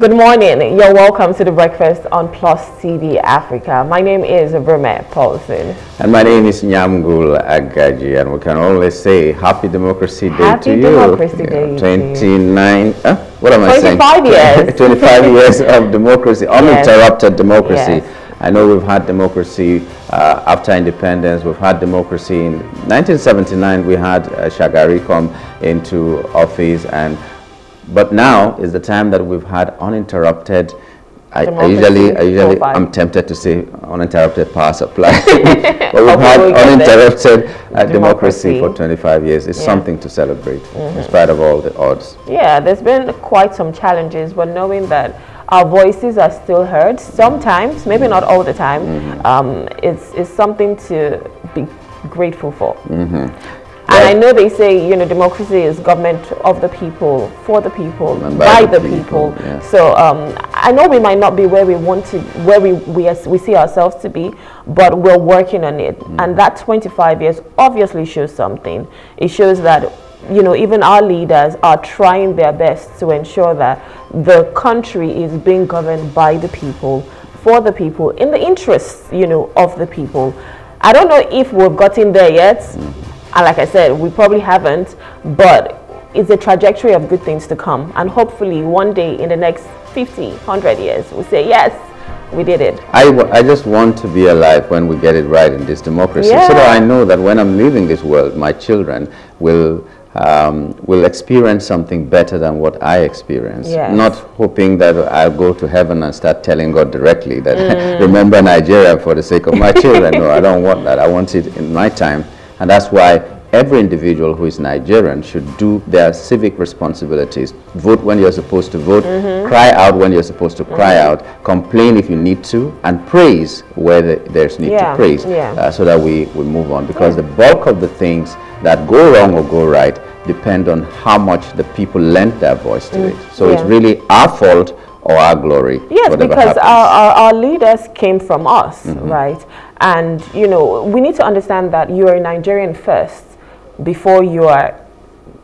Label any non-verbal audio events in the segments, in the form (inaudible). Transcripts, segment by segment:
Good morning. You're welcome to the breakfast on Plus TV Africa. My name is Verme Paulson. And my name is Nyamgul Agaji. And we can always say Happy Democracy Day Happy to you. Happy Democracy. Day Yeah, 29, huh? what am I saying? 25 years. (laughs) 25 years of democracy, uninterrupted democracy. Yes. I know we've had democracy uh, after independence. We've had democracy in 1979. We had uh, Shagari come into office, and but now is the time that we've had uninterrupted. I, I usually, I usually. I'm tempted to say uninterrupted power supply, (laughs) (laughs) but we've had we'll uninterrupted uh, democracy. Democracy. for 25 years. It's Yeah. something to celebrate, in spite of all the odds. Yeah, there's been quite some challenges, but knowing that our voices are still heard, sometimes, maybe not all the time, Mm-hmm. um, it's, it's something to be grateful for. Mm-hmm. And I know they say, you know, democracy is government of the people, for the people, by, by the, the people. people, yeah. So um, I know we might not be where we want to, where we, we, we see ourselves to be, but we're working on it. Mm. And that 25 years obviously shows something. It shows that, you know, even our leaders are trying their best to ensure that the country is being governed by the people, for the people, in the interests, you know, of the people. I don't know if we've gotten there yet. And like I said, we probably haven't, but it's a trajectory of good things to come. And hopefully one day in the next 50, 100 years, we'll say, yes, we did it. I, I just want to be alive when we get it right in this democracy, so that I know that when I'm leaving this world, my children will um, will experience something better than what I experienced. Yes. Not hoping that I'll go to heaven and start telling God directly that (laughs) Mm. remember Nigeria for the sake of my children. No, I don't want that. I want it in my time, and that's why every individual who is Nigerian should do their civic responsibilities. Vote when you're supposed to vote, Mm-hmm. cry out when you're supposed to cry out, complain if you need to, and praise where the, there's need Yeah, to praise yeah. uh, so that we, we move on. Because the bulk of the things that go wrong or go right depend on how much the people lend their voice to it. So it's Mm, really our fault or our glory. Yes, because our, our, our leaders came from us, Mm-hmm. right? And, you know, we need to understand that you are a Nigerian first before you are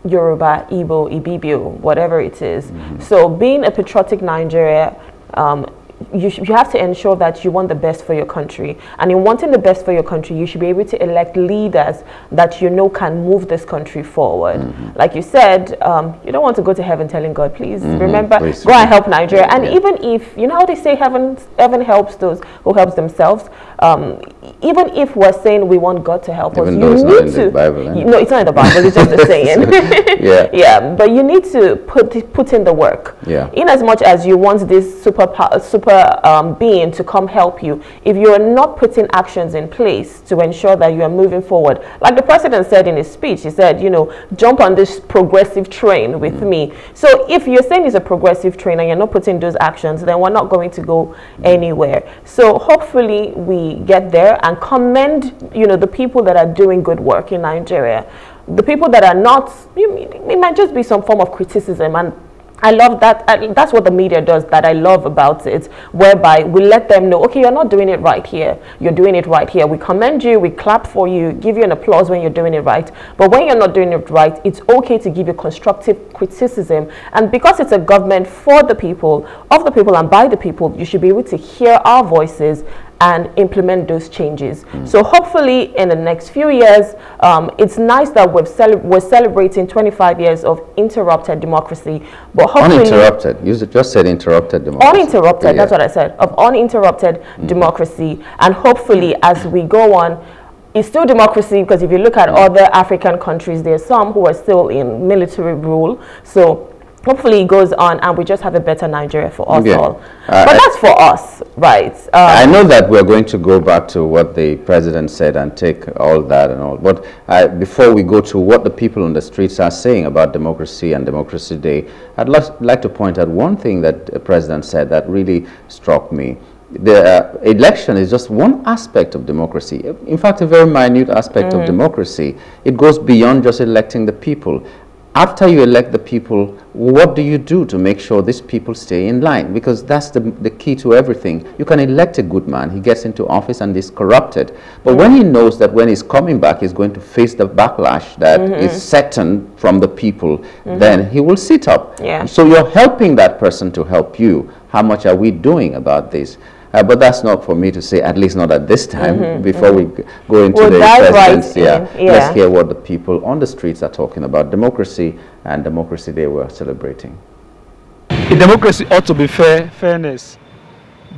Yoruba, Igbo, Ibibio, whatever it is. Mm-hmm. So being a patriotic Nigeria, um, you, sh- you have to ensure that you want the best for your country. And in wanting the best for your country, you should be able to elect leaders that you know can move this country forward. Mm-hmm. Like you said, um, you don't want to go to heaven telling God, please remember, Please. go and help Nigeria. And Yeah. even if, you know how they say heaven, heaven helps those who helps themselves? Um, even if we're saying we want God to help Even us, you need to. Bible, you- eh? no, it's not in the Bible, it's just a (laughs) saying. (laughs) Yeah. yeah, but you need to put, put in the work. Yeah. In as much as you want this super, super um, being to come help you, if you are not putting actions in place to ensure that you are moving forward, like the president said in his speech, he said, you know, jump on this progressive train with Mm. me. So if you're saying it's a progressive train and you're not putting those actions, then we're not going to go anywhere. So hopefully we get there and commend, you know, the people that are doing good work in Nigeria. The people that are not, you, it might just be some form of criticism and I love that. I, that's what the media does that I love about it, whereby we let them know, okay, you're not doing it right here. You're doing it right here. We commend you, we clap for you, give you an applause when you're doing it right. But when you're not doing it right, it's okay to give you constructive criticism. And because it's a government for the people, of the people, and by the people, you should be able to hear our voices and implement those changes. So hopefully in the next few years, um, it's nice that we've cele- we're celebrating 25 years of interrupted democracy, but hopefully uninterrupted. You just said interrupted democracy. uninterrupted, that's what I said, of uninterrupted democracy. And hopefully as we go on, it's still democracy because if you look at other African countries, there are some who are still in military rule. So hopefully it goes on and we just have a better Nigeria for us all. Uh, but I- that's for us, right? Um, I know that we're going to go back to what the president said and take all that and all. But uh, before we go to what the people on the streets are saying about democracy and Democracy Day, I'd like to point out one thing that the president said that really struck me. The uh, election is just one aspect of democracy. In fact, a very minute aspect of democracy. It goes beyond just electing the people. After you elect the people, what do you do to make sure these people stay in line? Because that's the, the key to everything. You can elect a good man, he gets into office and is corrupted. But when he knows that when he's coming back, he's going to face the backlash that mm -hmm. is certain from the people, mm -hmm. then he will sit up. Yeah. So you're helping that person to help you. How much are we doing about this? Uh, but that's not for me to say, at least not at this time, mm -hmm, before mm -hmm. we go into we'll the president's. Right yeah. yeah. Let's hear what the people on the streets are talking about democracy and Democracy they we're celebrating. democracy ought to be fair, fairness.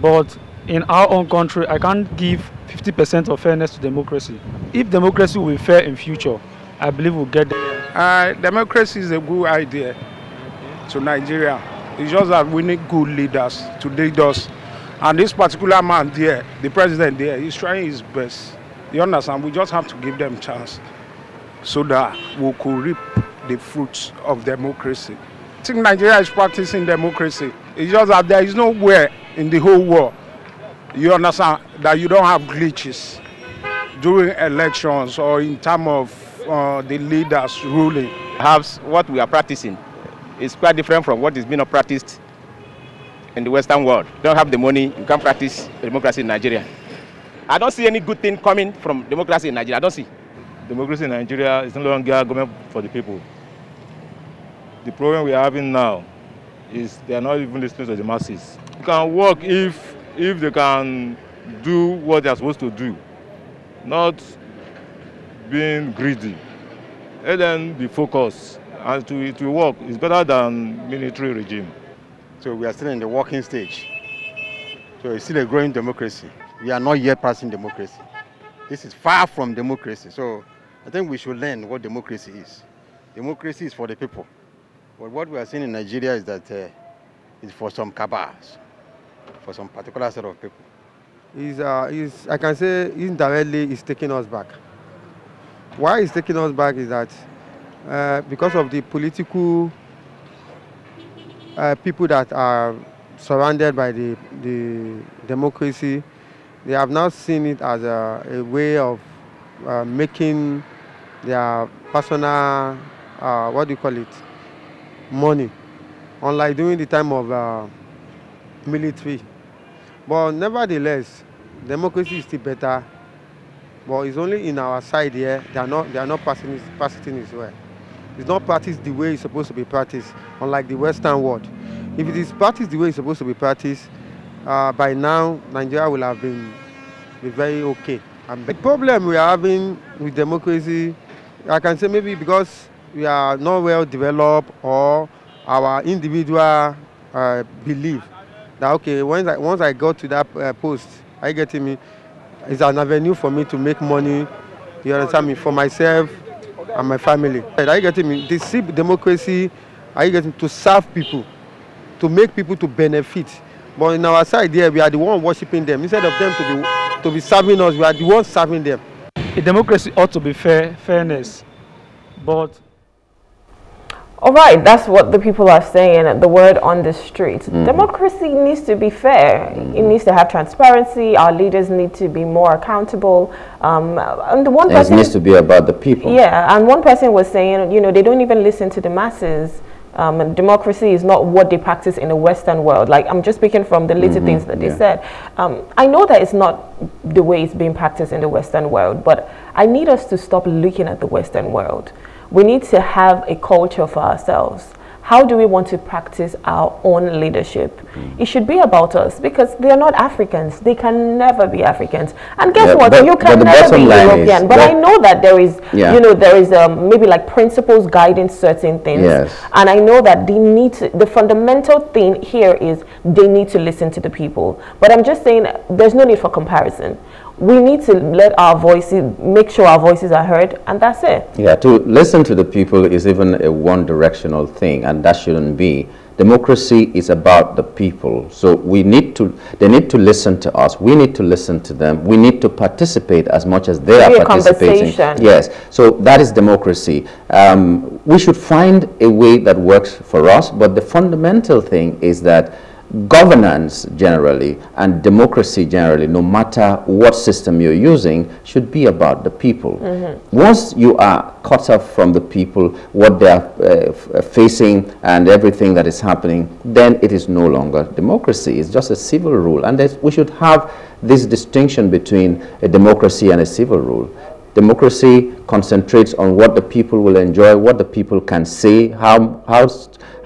But in our own country, I can't give 50% of fairness to democracy. If democracy will be fair in future, I believe we'll get there. Uh, democracy is a good idea to Nigeria. It's just that we need good leaders to lead us And this particular man there, the president there, he's trying his best. You understand? We just have to give them chance so that we could reap the fruits of democracy. I think Nigeria is practicing democracy. It's just that there is nowhere in the whole world, you understand, that you don't have glitches during elections or in terms of uh, the leaders ruling. Perhaps what we are practicing is quite different from what is being practiced in the Western world. Don't have the money, you can't practice democracy in Nigeria. I don't see any good thing coming from democracy in Nigeria. I don't see. Democracy in Nigeria is no longer government for the people. The problem we are having now is they are not even listening to the masses. You can work if if they can do what they are supposed to do, not being greedy. And then be focused and to, to work is better than military regime. So we are still in the working stage. So it's still a growing democracy. We are not yet passing democracy. This is far from democracy. So I think we should learn what democracy is. Democracy is for the people. But what we are seeing in Nigeria is that uh, it's for some cabals, for some particular set of people. Is uh, I can say indirectly is taking us back. Why is taking us back is that uh, because of the political uh, people that are surrounded by the, the democracy, they have now seen it as a, a way of uh, making their personal, uh, what do you call it, money, unlike during the time of uh, military. But nevertheless, democracy is still better, but it's only in our side here, they are not, they are not passing it, passing it well. It's not practiced the way it's supposed to be practiced, unlike the Western world. If it is practiced the way it's supposed to be practiced, uh, by now Nigeria will have been, be very okay. And the problem we are having with democracy, I can say maybe because we are not well developed or our individual uh, belief that okay, once I, once I got to that uh, post, I get me, it's an avenue for me to make money, you understand me, for myself, and my family. Are you getting me? This democracy, are you getting to serve people, to make people to benefit. But in our side here, we are the one worshiping them. Instead of them to be, to be serving us, we are the ones serving them. A democracy ought to be fair, fairness. But all right, that's what the people are saying, the word on the street. Mm. Democracy needs to be fair. Mm. It needs to have transparency. Our leaders need to be more accountable. Um, and the one person, it needs to be about the people. Yeah, and one person was saying, you know, they don't even listen to the masses. Um, democracy is not what they practice in the Western world. Like, I'm just speaking from the little mm -hmm, things that they yeah. said. Um, I know that it's not the way it's being practiced in the Western world, but I need us to stop looking at the Western world we need to have a culture for ourselves. How do we want to practice our own leadership? Mm. It should be about us because they are not Africans. They can never be Africans. And guess yeah, what? But, you can never be European. But I know that there is, yeah. you know, there is um, maybe like principles guiding certain things. Yes. And I know that they need to, the fundamental thing here is they need to listen to the people. But I'm just saying there's no need for comparison we need to let our voices, make sure our voices are heard, and that's it. Yeah, to listen to the people is even a one-directional thing, and that shouldn't be. Democracy is about the people. So we need to, they need to listen to us. We need to listen to them. We need to participate as much as they are participating. Yes. So that is democracy. Um, we should find a way that works for us, but the fundamental thing is that governance generally and democracy generally, no matter what system you're using, should be about the people. Once you are cut off from the people, what they are uh, facing and everything that is happening, then it is no longer democracy. It's just a civil rule. And we should have this distinction between a democracy and a civil rule. Democracy concentrates on what the people will enjoy, what the people can say, how, how,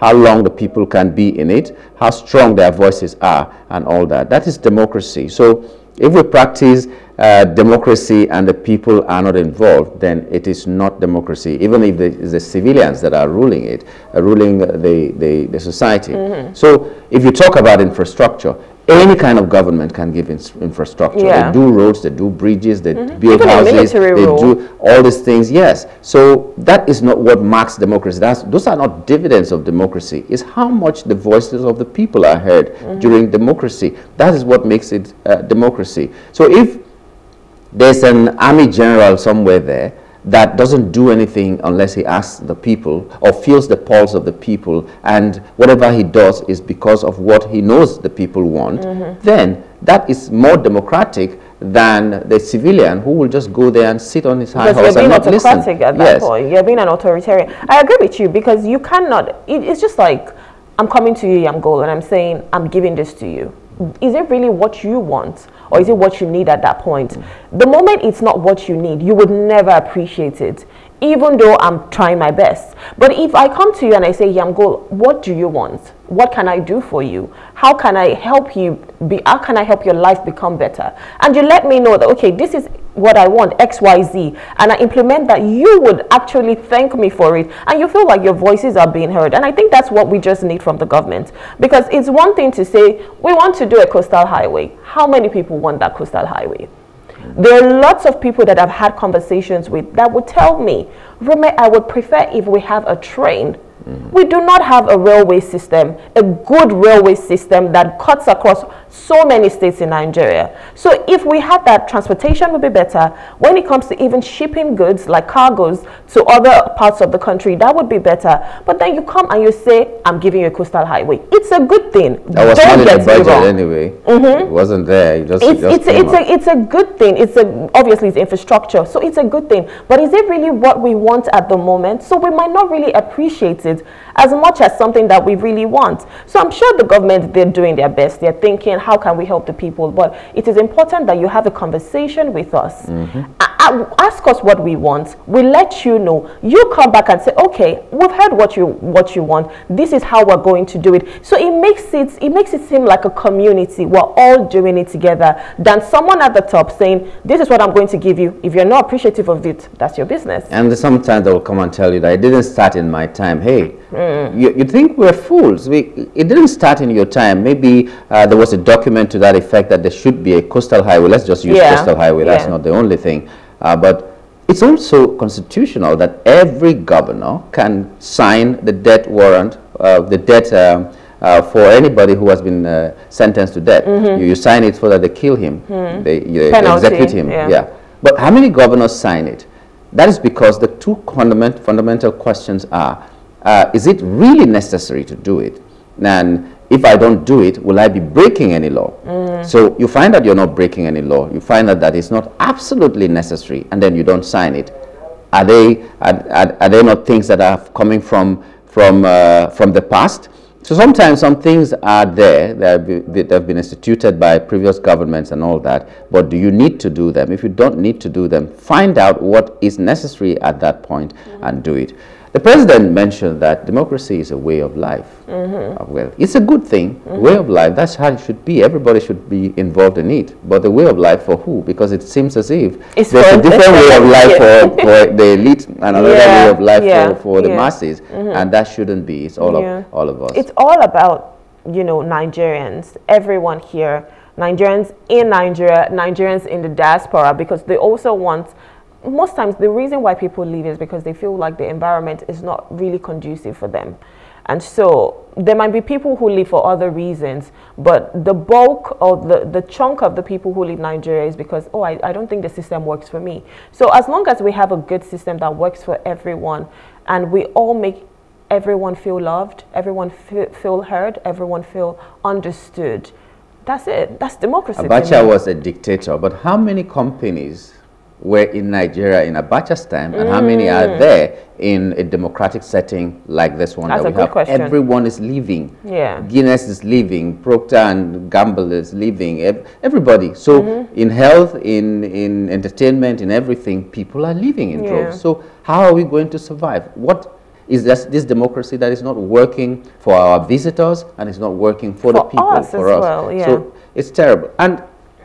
how long the people can be in it, how strong their voices are, and all that. That is democracy. So if we practice uh, democracy and the people are not involved, then it is not democracy, even if the, civilians that are ruling it, uh, ruling the, the, the society. So if you talk about infrastructure, any kind of government can give infrastructure. Yeah. They do roads, they do bridges, they build Even houses, they rule. do all these things. Yes. So that is not what marks democracy. That's, those are not dividends of democracy. It's how much the voices of the people are heard Mm-hmm. during democracy. That is what makes it uh, democracy. So if there's an army general somewhere there that doesn't do anything unless he asks the people or feels the pulse of the people and whatever he does is because of what he knows the people want mm-hmm. then that is more democratic than the civilian who will just go there and sit on his high because horse you're being and not listen. autocratic at that yes. point. You're being an authoritarian. I agree with you because you cannot. It, it's just like I'm coming to you, Yamgol, and I'm saying I'm giving this to you. Is it really what you want, or is it what you need at that point? The moment it's not what you need, you would never appreciate it. Even though I'm trying my best. But if I come to you and I say, Yamgol, what do you want? What can I do for you? How can I help you be how can I help your life become better? And you let me know that okay, this is what I want, XYZ, and I implement that, you would actually thank me for it. And you feel like your voices are being heard. And I think that's what we just need from the government. Because it's one thing to say, we want to do a coastal highway. How many people want that coastal highway? There are lots of people that I've had conversations with that would tell me, Rome, I would prefer if we have a train. We do not have a railway system, a good railway system that cuts across so many states in Nigeria. So if we had that, transportation would be better. When it comes to even shipping goods like cargoes to other parts of the country, that would be better. But then you come and you say, I'm giving you a coastal highway. It's a good thing. That was Don't not in the budget anyway. Mm-hmm. It wasn't there. It just, it It's, just it's, a, it's, a, it's a good thing. It's a, obviously it's infrastructure, so it's a good thing. But is it really what we want at the moment? So we might not really appreciate it as much as something that we really want. So I'm sure the government, they're doing their best. They're thinking, how can we help the people? But it is important that you have a conversation with us. Mm-hmm. A- a- ask us what we want. We let you know. You come back and say, okay, we've heard what you what you want. This is how we're going to do it. So it makes it it makes it seem like a community. We're all doing it together than someone at the top saying, this is what I'm going to give you. If you're not appreciative of it, that's your business. And sometimes they will come and tell you that it didn't start in my time. Hey, Mm. you, you think we're fools? We, it didn't start in your time. Maybe uh, there was a document to that effect that there should be a coastal highway. Let's just use Yeah, coastal highway. That's yeah. not the only thing. Uh, but it's also constitutional that every governor can sign the death warrant, uh, the death um, uh, for anybody who has been uh, sentenced to death. You, you sign it so that they kill him, they, you, they Mm-hmm. Execute him. yeah. yeah. But how many governors sign it? That is because the two fundament, fundamental questions are, uh, is it really necessary to do it? And if I don't do it, will I be breaking any law? So you find that you're not breaking any law. You find that that is not absolutely necessary, and then you don't sign it. Are they, are, are, are they not things that are coming from, from, uh, from the past? So sometimes some things are there that have, been, instituted by previous governments and all that, but do you need to do them? If you don't need to do them, find out what is necessary at that point and do it. The president mentioned that democracy is a way of life. Uh, well, it's a good thing, way of life. That's how it should be. Everybody should be involved in it. But the way of life for who? Because it seems as if It's there's a different way of life them, for, (laughs) for the elite and another Yeah, way of life yeah, for, for the yeah. masses, and that shouldn't be. It's all Yeah. of all of us. It's all about, you know, Nigerians, everyone here, Nigerians in Nigeria, Nigerians in the diaspora, because they also want, most times the reason why people leave is because they feel like the environment is not really conducive for them. And so there might be people who leave for other reasons, but the bulk or the, the chunk of the people who leave Nigeria is because, oh, I, I don't think the system works for me. So as long as we have a good system that works for everyone and we all make everyone feel loved, everyone feel, feel heard, everyone feel understood. That's it. That's democracy. Abacha was a dictator, but how many companies were in Nigeria in Abacha's time, and mm. how many are mm. there in a democratic setting like this one That's that we have? Question. Everyone is leaving. Yeah. Guinness is leaving. Procter and Gamble is leaving. Everybody. So mm -hmm. in health, in in entertainment, in everything, people are leaving in yeah. droves. So how are we going to survive? What is this, this democracy that is not working for our visitors and is not working for, for the people, us for us? Well, yeah. So it's terrible. And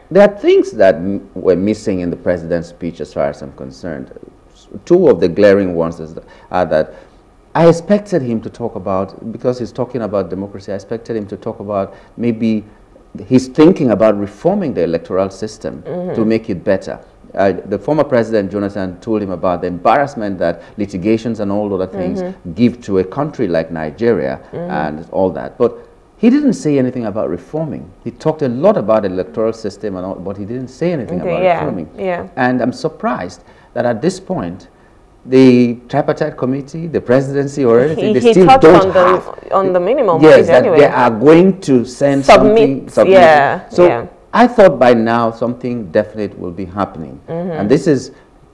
there are things that were missing in the president's speech as far as I'm concerned. Two of the glaring ones are that I expected him to talk about, because he's talking about democracy, I expected him to talk about maybe he's thinking about reforming the electoral system mm -hmm. to make it better. Uh, the former president Jonathan told him about the embarrassment that litigations and all other things mm -hmm. give to a country like Nigeria mm -hmm. and all that. But he didn't say anything about reforming. He talked a lot about the electoral system and all, but he didn't say anything okay, about yeah, reforming. Yeah. And I'm surprised that at this point, the tripartite committee, the presidency, or anything, he, they he still don't on have the, on the minimum. Yes, that anyway. they are going to send submit, something. Submit. Yeah. So yeah. I thought by now something definite will be happening. Mm -hmm. And this is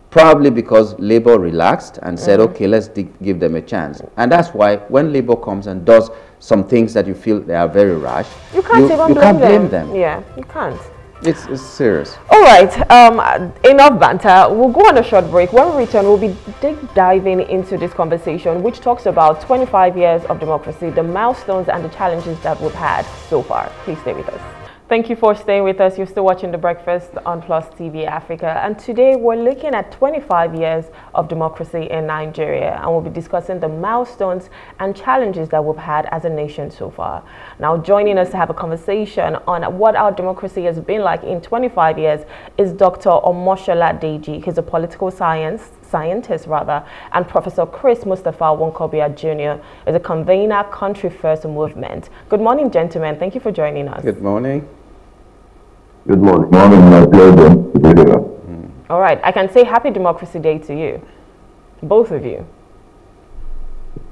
probably because Labour relaxed and said, mm -hmm. okay, let's give them a chance. And that's why when Labour comes and does some things that you feel they are very rash, you can't you, even you blame, can't blame them. them. Yeah, you can't. It's, it's serious. All right, um, enough banter. We'll go on a short break. When we return, we'll be deep diving into this conversation, which talks about 25 years of democracy, the milestones and the challenges that we've had so far. Please stay with us. Thank you for staying with us. You're still watching The Breakfast on Plus TV Africa. And today we're looking at 25 years of democracy in Nigeria. And we'll be discussing the milestones and challenges that we've had as a nation so far. Now, joining us to have a conversation on what our democracy has been like in 25 years is Dr. Omoshola Deji. He's a political science scientist rather, and Professor Chris Mustapha Nwaokobia Jr. is a convener Country First Movement. Good morning, gentlemen. Thank you for joining us. Good morning. Good morning. Morning, my pleasure to be here. Mm. All right. I can say Happy Democracy Day to you, both of you.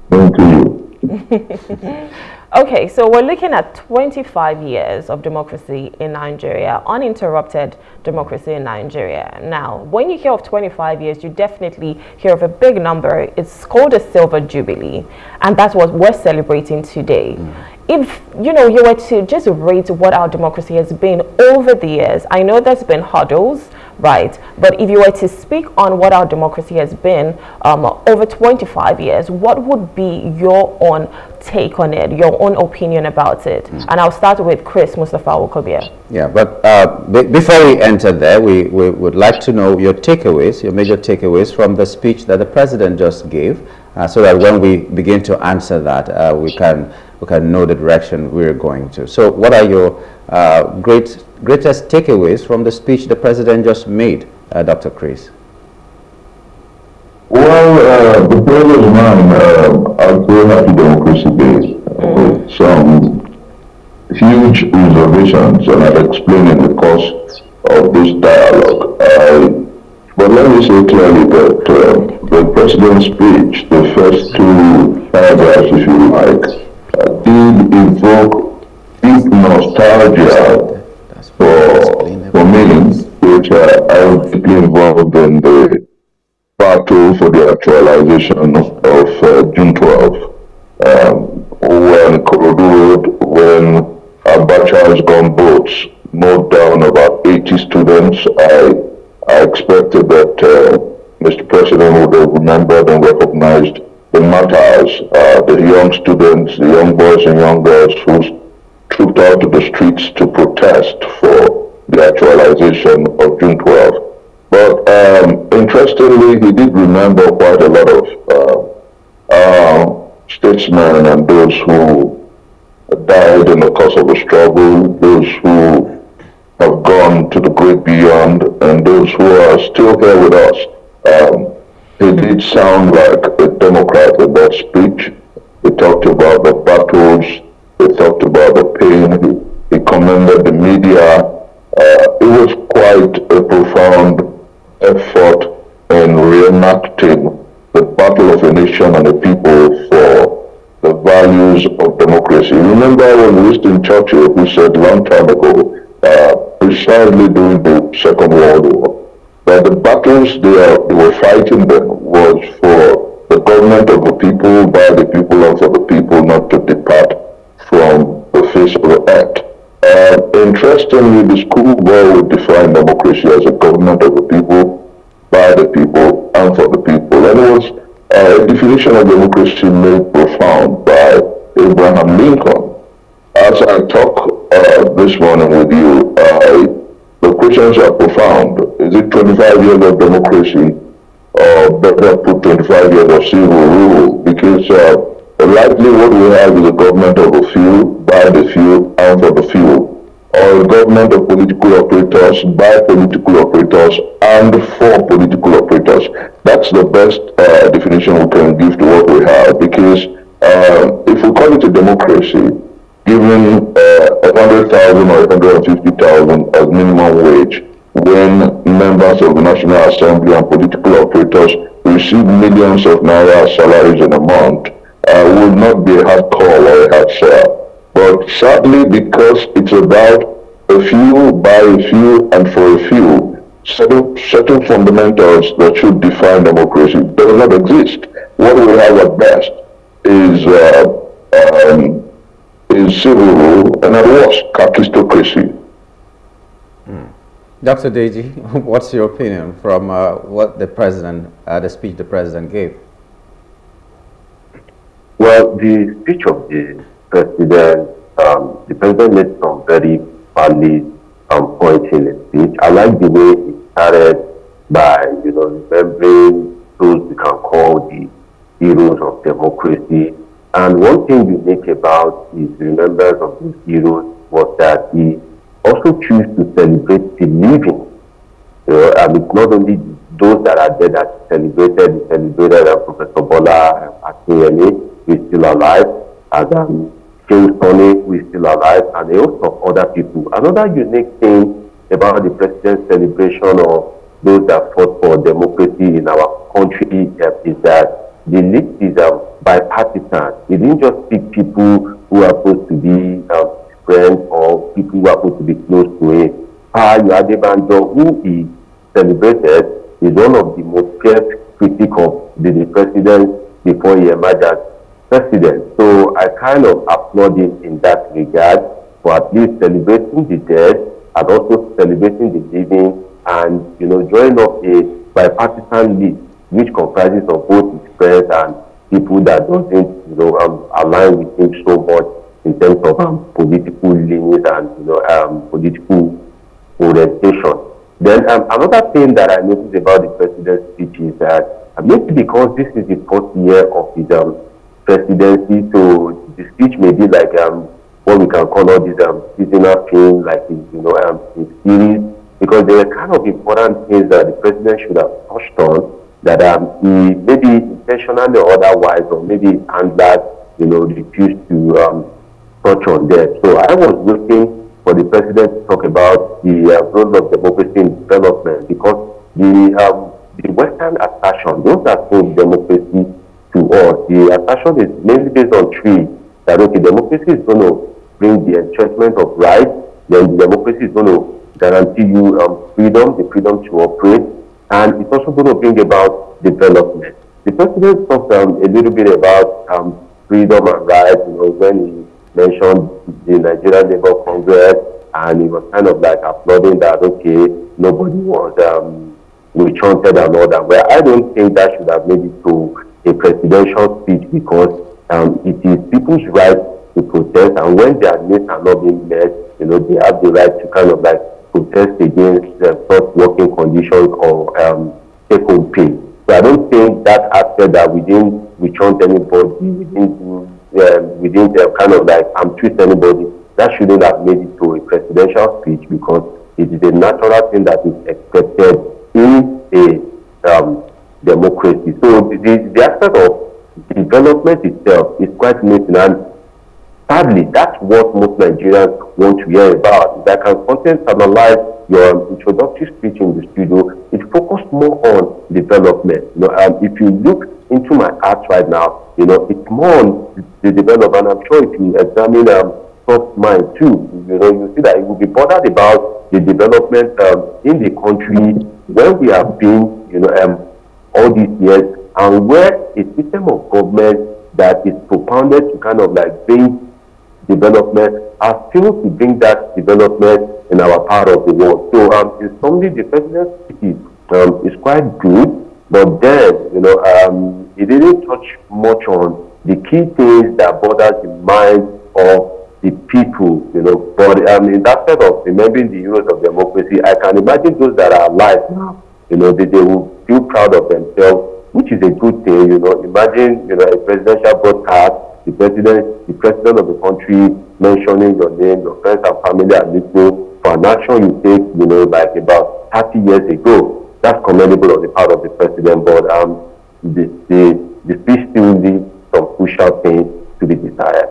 Thank you. (laughs) Okay, so we're looking at 25 years of democracy in Nigeria, uninterrupted democracy in Nigeria. Now, when you hear of 25 years, you definitely hear of a big number. It's called a silver jubilee, and that's what we're celebrating today. Mm. If, you know, you were to just rate what our democracy has been over the years, I know there's been hurdles, right? But if you were to speak on what our democracy has been um, over 25 years, what would be your own take on it, your own opinion about it? Mm. And I'll start with Chris Mustapha Okobia. Yeah, but uh, before we enter there, we, we would like to know your takeaways, your major takeaways from the speech that the president just gave, uh, so that when we begin to answer that, uh, we can we can know the direction we're going to. So, what are your uh, great greatest takeaways from the speech the president just made, uh, Dr. Chris? Well, uh, the president man, uh, actually happy democracy day with some huge reservations, and I'll explain in the course of this dialogue. I, but let me say clearly that uh, the president's speech, the first two paragraphs, if you like, uh, did evoke deep nostalgia for, for me, which uh, I was deeply involved in the battle for the actualization of uh, June 12. Um, when Korodu when Abacha's gunboats mowed down about 80 students, I, I expected that uh, Mr. President would have remembered and recognized the martyrs, uh, the young students, the young boys and young girls who trooped out to the streets to protest for the actualization of June 12. But um, interestingly, he did remember quite a lot of uh, uh, statesmen and those who died in the course of the struggle, those who have gone to the great beyond, and those who are still here with us. Um, he did sound like a Democrat in that speech. He talked about the battles, he talked about the pain, he, he commended the media. Uh, it was quite a profound effort in reenacting the battle of a nation and a people for the values of democracy. Remember when Winston Churchill, who said long time ago, uh, precisely during the Second World War, that the battles they, are, they were fighting then was for the government of the people, by the people, and for the people, not to depart from the face of the. Uh, interestingly, the school board would define democracy as a government of the people, by the people, and for the people. And it was uh, a definition of democracy made profound by Abraham Lincoln. As I talk uh, this morning with you, the questions are profound. Is it 25 years of democracy or better put 25 years of civil rule? Because uh, likely what we have is a government of the few, by the few, and for the few. Or a government of political operators, by political operators, and for political operators. That's the best uh, definition we can give to what we have. Because uh, if we call it a democracy, given uh, 100,000 or 150,000 as minimum wage when members of the National Assembly and political operators receive millions of naira salaries in a month uh, will not be a hard call or a hard sell. But sadly, because it's about a few, by a few, and for a few, certain, certain fundamentals that should define democracy does not exist. What we have at best is uh, um, is civil rule and at worst kakistocracy. Mm. Dr. Deji, (laughs) what's your opinion from uh, what the president, uh, the speech the president gave? Well, the speech of the president, um, the president made some very valid um, points in the speech. I like the way he started by, you know, remembering those we can call the heroes of democracy and one thing unique about his remembrance of these heroes was that he also chose to celebrate the living. You know, and it's not only those that are dead that celebrated, celebrated uh, Professor Bolaji Akinyemi, is still alive, and um, James Tony, is still alive, and a host of other people. Another unique thing about the president's celebration of those that fought for democracy in our country is that the list is um, bipartisan. He didn't just pick people who are supposed to be um, friends or people who are supposed to be close to him. Ayo Adebanjo, who he celebrated, is one of the most fierce critics of the, the president before he emerged as president. So I kind of applaud him in that regard for at least celebrating the dead and also celebrating the living and, you know, drawing up a bipartisan list which comprises of both his friends and people that doesn't, you know, um, align with him so much in terms of um, political leanings and, you know, um, political orientation. Then um, another thing that I noticed about the president's speech is that uh, maybe because this is the first year of his um, presidency, so the speech may be like um, what we can call all these um, seasonal things, like you know, um, in series, because there are kind of important things that the president should have touched on that um, he maybe intentionally or otherwise, or maybe and that you know refused to um, touch on that. So I was looking for the president to talk about the uh, role of democracy in development because the um, the Western assertion, those that hold democracy us, the assertion is mainly based on three. That okay, democracy is going to bring the entrenchment of rights, then the democracy is going to guarantee you um, freedom, the freedom to operate, and it's also going to bring about development. The president talked um, a little bit about um, freedom and rights, you know, when he mentioned the Nigerian Labour Congress, and he was kind of like applauding that, okay, nobody was um, chanted and all that. Well, I don't think that should have made it to a presidential speech because um, it is people's right to protest, and when their needs are not being met, you know, they have the right to kind of like protest against uh, such working conditions or um, take home pay. So I don't think that aspect that we didn't retreat anybody, we didn't uh, we didn't uh, kind of like um, treat anybody, that shouldn't have made it to a presidential speech because it is a natural thing that is expected in a um, democracy. So the, the aspect of development itself is quite missing and Sadly, that's what most Nigerians want to hear about. If I can content analyze your introductory speech in the studio, it focused more on development. You know, um, if you look into my art right now, you know, it's more on the development. I'm sure if you examine um, Scott's mind too, you know, you see that he will be bothered about the development um, in the country when we have been, you know, um, all these years, and where a system of government that is propounded to kind of like bring development has failed to bring that development in our part of the world. So um, it's something the presidency um, is quite good, but then, you know, um, it didn't touch much on the key things that bothers the mind of the people, you know. But I mean, that set of remembering the heroes of democracy, I can imagine those that are alive now, you know, they, they will feel proud of themselves, which is a good thing, you know. Imagine, you know, a presidential broadcast, the president, the president of the country mentioning your name, your friends and family and little for an action you take, you know, like about 30 years ago. That's commendable on the part of the president, but um, the, the, the speech still leaves some crucial things to be desired.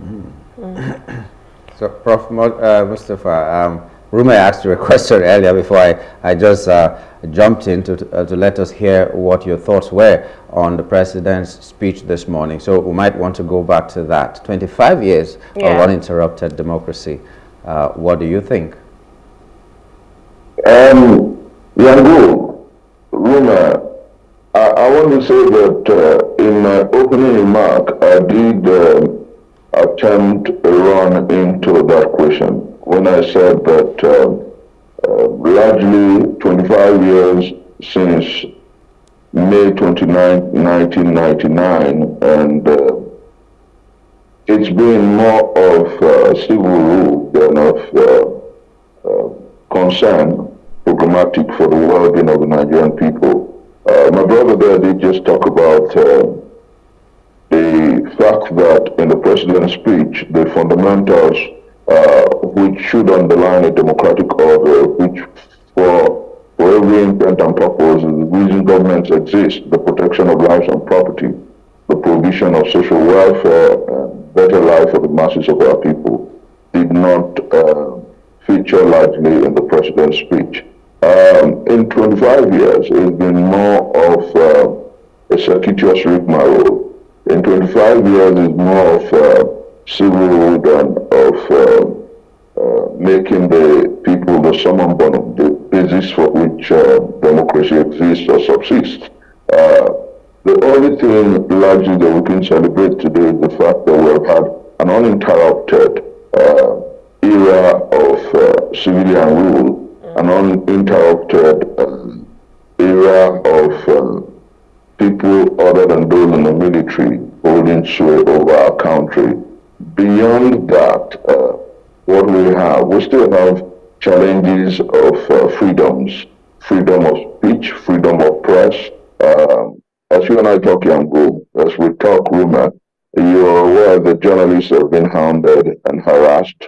Mm. (coughs) So, Prof. Uh, Mustapha, um, Ruma asked you a question earlier before I, I just uh, jumped in to, uh, to let us hear what your thoughts were on the president's speech this morning. So we might want to go back to that. 25 years yeah. of uninterrupted democracy. Uh, what do you think? Um, Yango, Ruma, I, I, want to say that uh, in my opening remark, I did um, attempt a run into that question when I said that uh, uh, largely 25 years since May 29, 1999, and uh, it's been more of uh, civil rule than of uh, uh, concern programmatic for the well-being of the Nigerian people. my brother there did just talk about the fact that in the president's speech, the fundamentals uh, which should underline a democratic order, which for, for every intent and purpose the reason governments exist, the protection of lives and property, the provision of social welfare, and better life for the masses of our people, did not uh, feature largely in the president's speech. Um, in 25 years, it's been more of uh, a circuitous rigmarole in 25 years it's more of uh, civil than of uh, uh, making the people the summum bonum, the basis for which uh, democracy exists or subsists. The only thing largely that we can celebrate today is the fact that we have had an uninterrupted era of civilian rule, an uninterrupted era of um, people other than those in the military holding sway over our country. Beyond that, uh, what we have, we still have challenges of uh, freedoms, freedom of speech, freedom of press. Um, as you and I talk, Yango, as we talk, Ruma, you're aware that journalists have been hounded and harassed.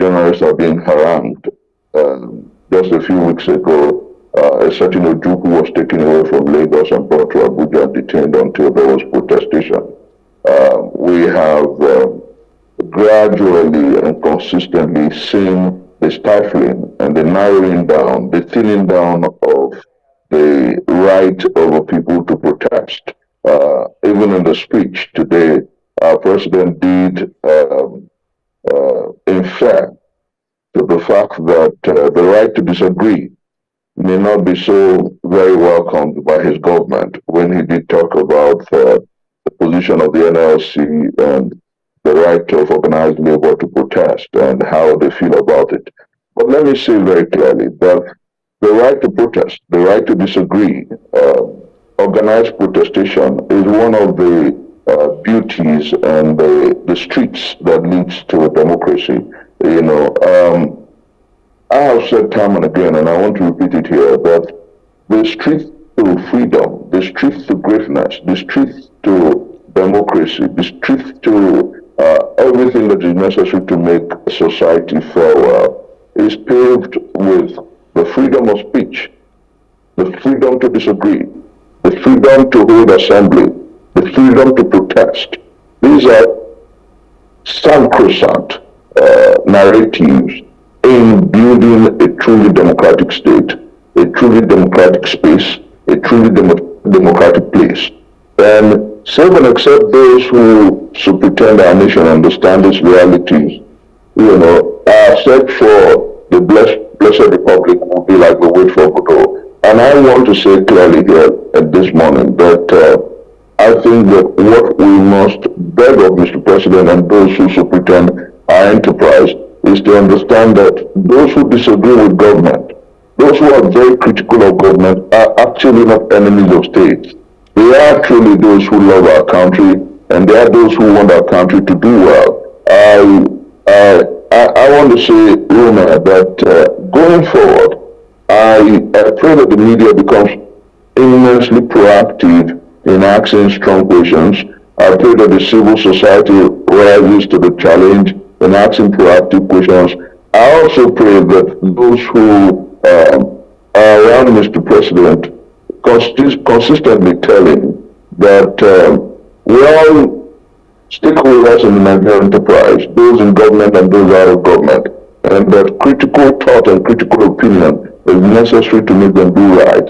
Journalists are being harangued. Um, just a few weeks ago, uh, a certain Ojukwu was taken away from Lagos and brought to Abuja and detained until there was protestation. Uh, we have uh, gradually and consistently seen the stifling and the narrowing down, the thinning down of the right of people to protest. Uh, even in the speech today, our president did um, uh, infer to the fact that uh, the right to disagree may not be so very welcomed by his government when he did talk about uh, the position of the NLC and the right of organized labor to protest and how they feel about it. But let me say very clearly that the right to protest, the right to disagree, uh, organized protestation is one of the uh, beauties and the, the streets that leads to a democracy. You know, um, I have said time and again, and I want to repeat it here, that the street to freedom, the street to greatness, the street to democracy, the street to uh, everything that is necessary to make society fair is paved with the freedom of speech, the freedom to disagree, the freedom to hold assembly, the freedom to protest. These are sacrosanct uh, narratives in building a truly democratic state. a truly democratic space, a truly demo- democratic place. And save and accept those who should pretend our nation understand its realities, you know, our search for the blessed, blessed republic will be like the wait for Godot. And I want to say clearly here at this morning that uh, I think that what we must beg of Mr. President and those who pretend our enterprise is to understand that those who disagree with government, those who are very critical of government are actually not enemies of states. They are truly those who love our country and they are those who want our country to do well. I, I, I, want to say, Roma, that uh, going forward, I, I pray that the media becomes immensely proactive in asking strong questions. I pray that the civil society rises to the challenge in asking proactive questions. I also pray that those who um, are around Mr. President consistently telling that um, we all stakeholders in the Nigerian enterprise, those in government and those out of government, and that critical thought and critical opinion is necessary to make them do right.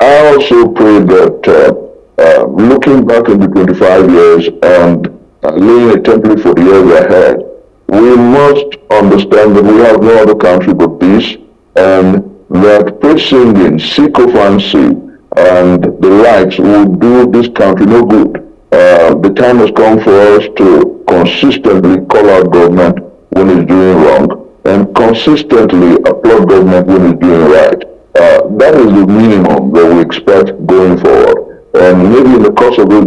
I also pray that uh, uh, looking back into 25 years and uh, laying a template for the years ahead, we must understand that we have no other country but this, and that praise singing, sycophancy, and the likes will do this country no good. Uh, the time has come for us to consistently call out government when it's doing wrong and consistently applaud government when it's doing right. Uh, that is the minimum that we expect going forward. And maybe in the course of this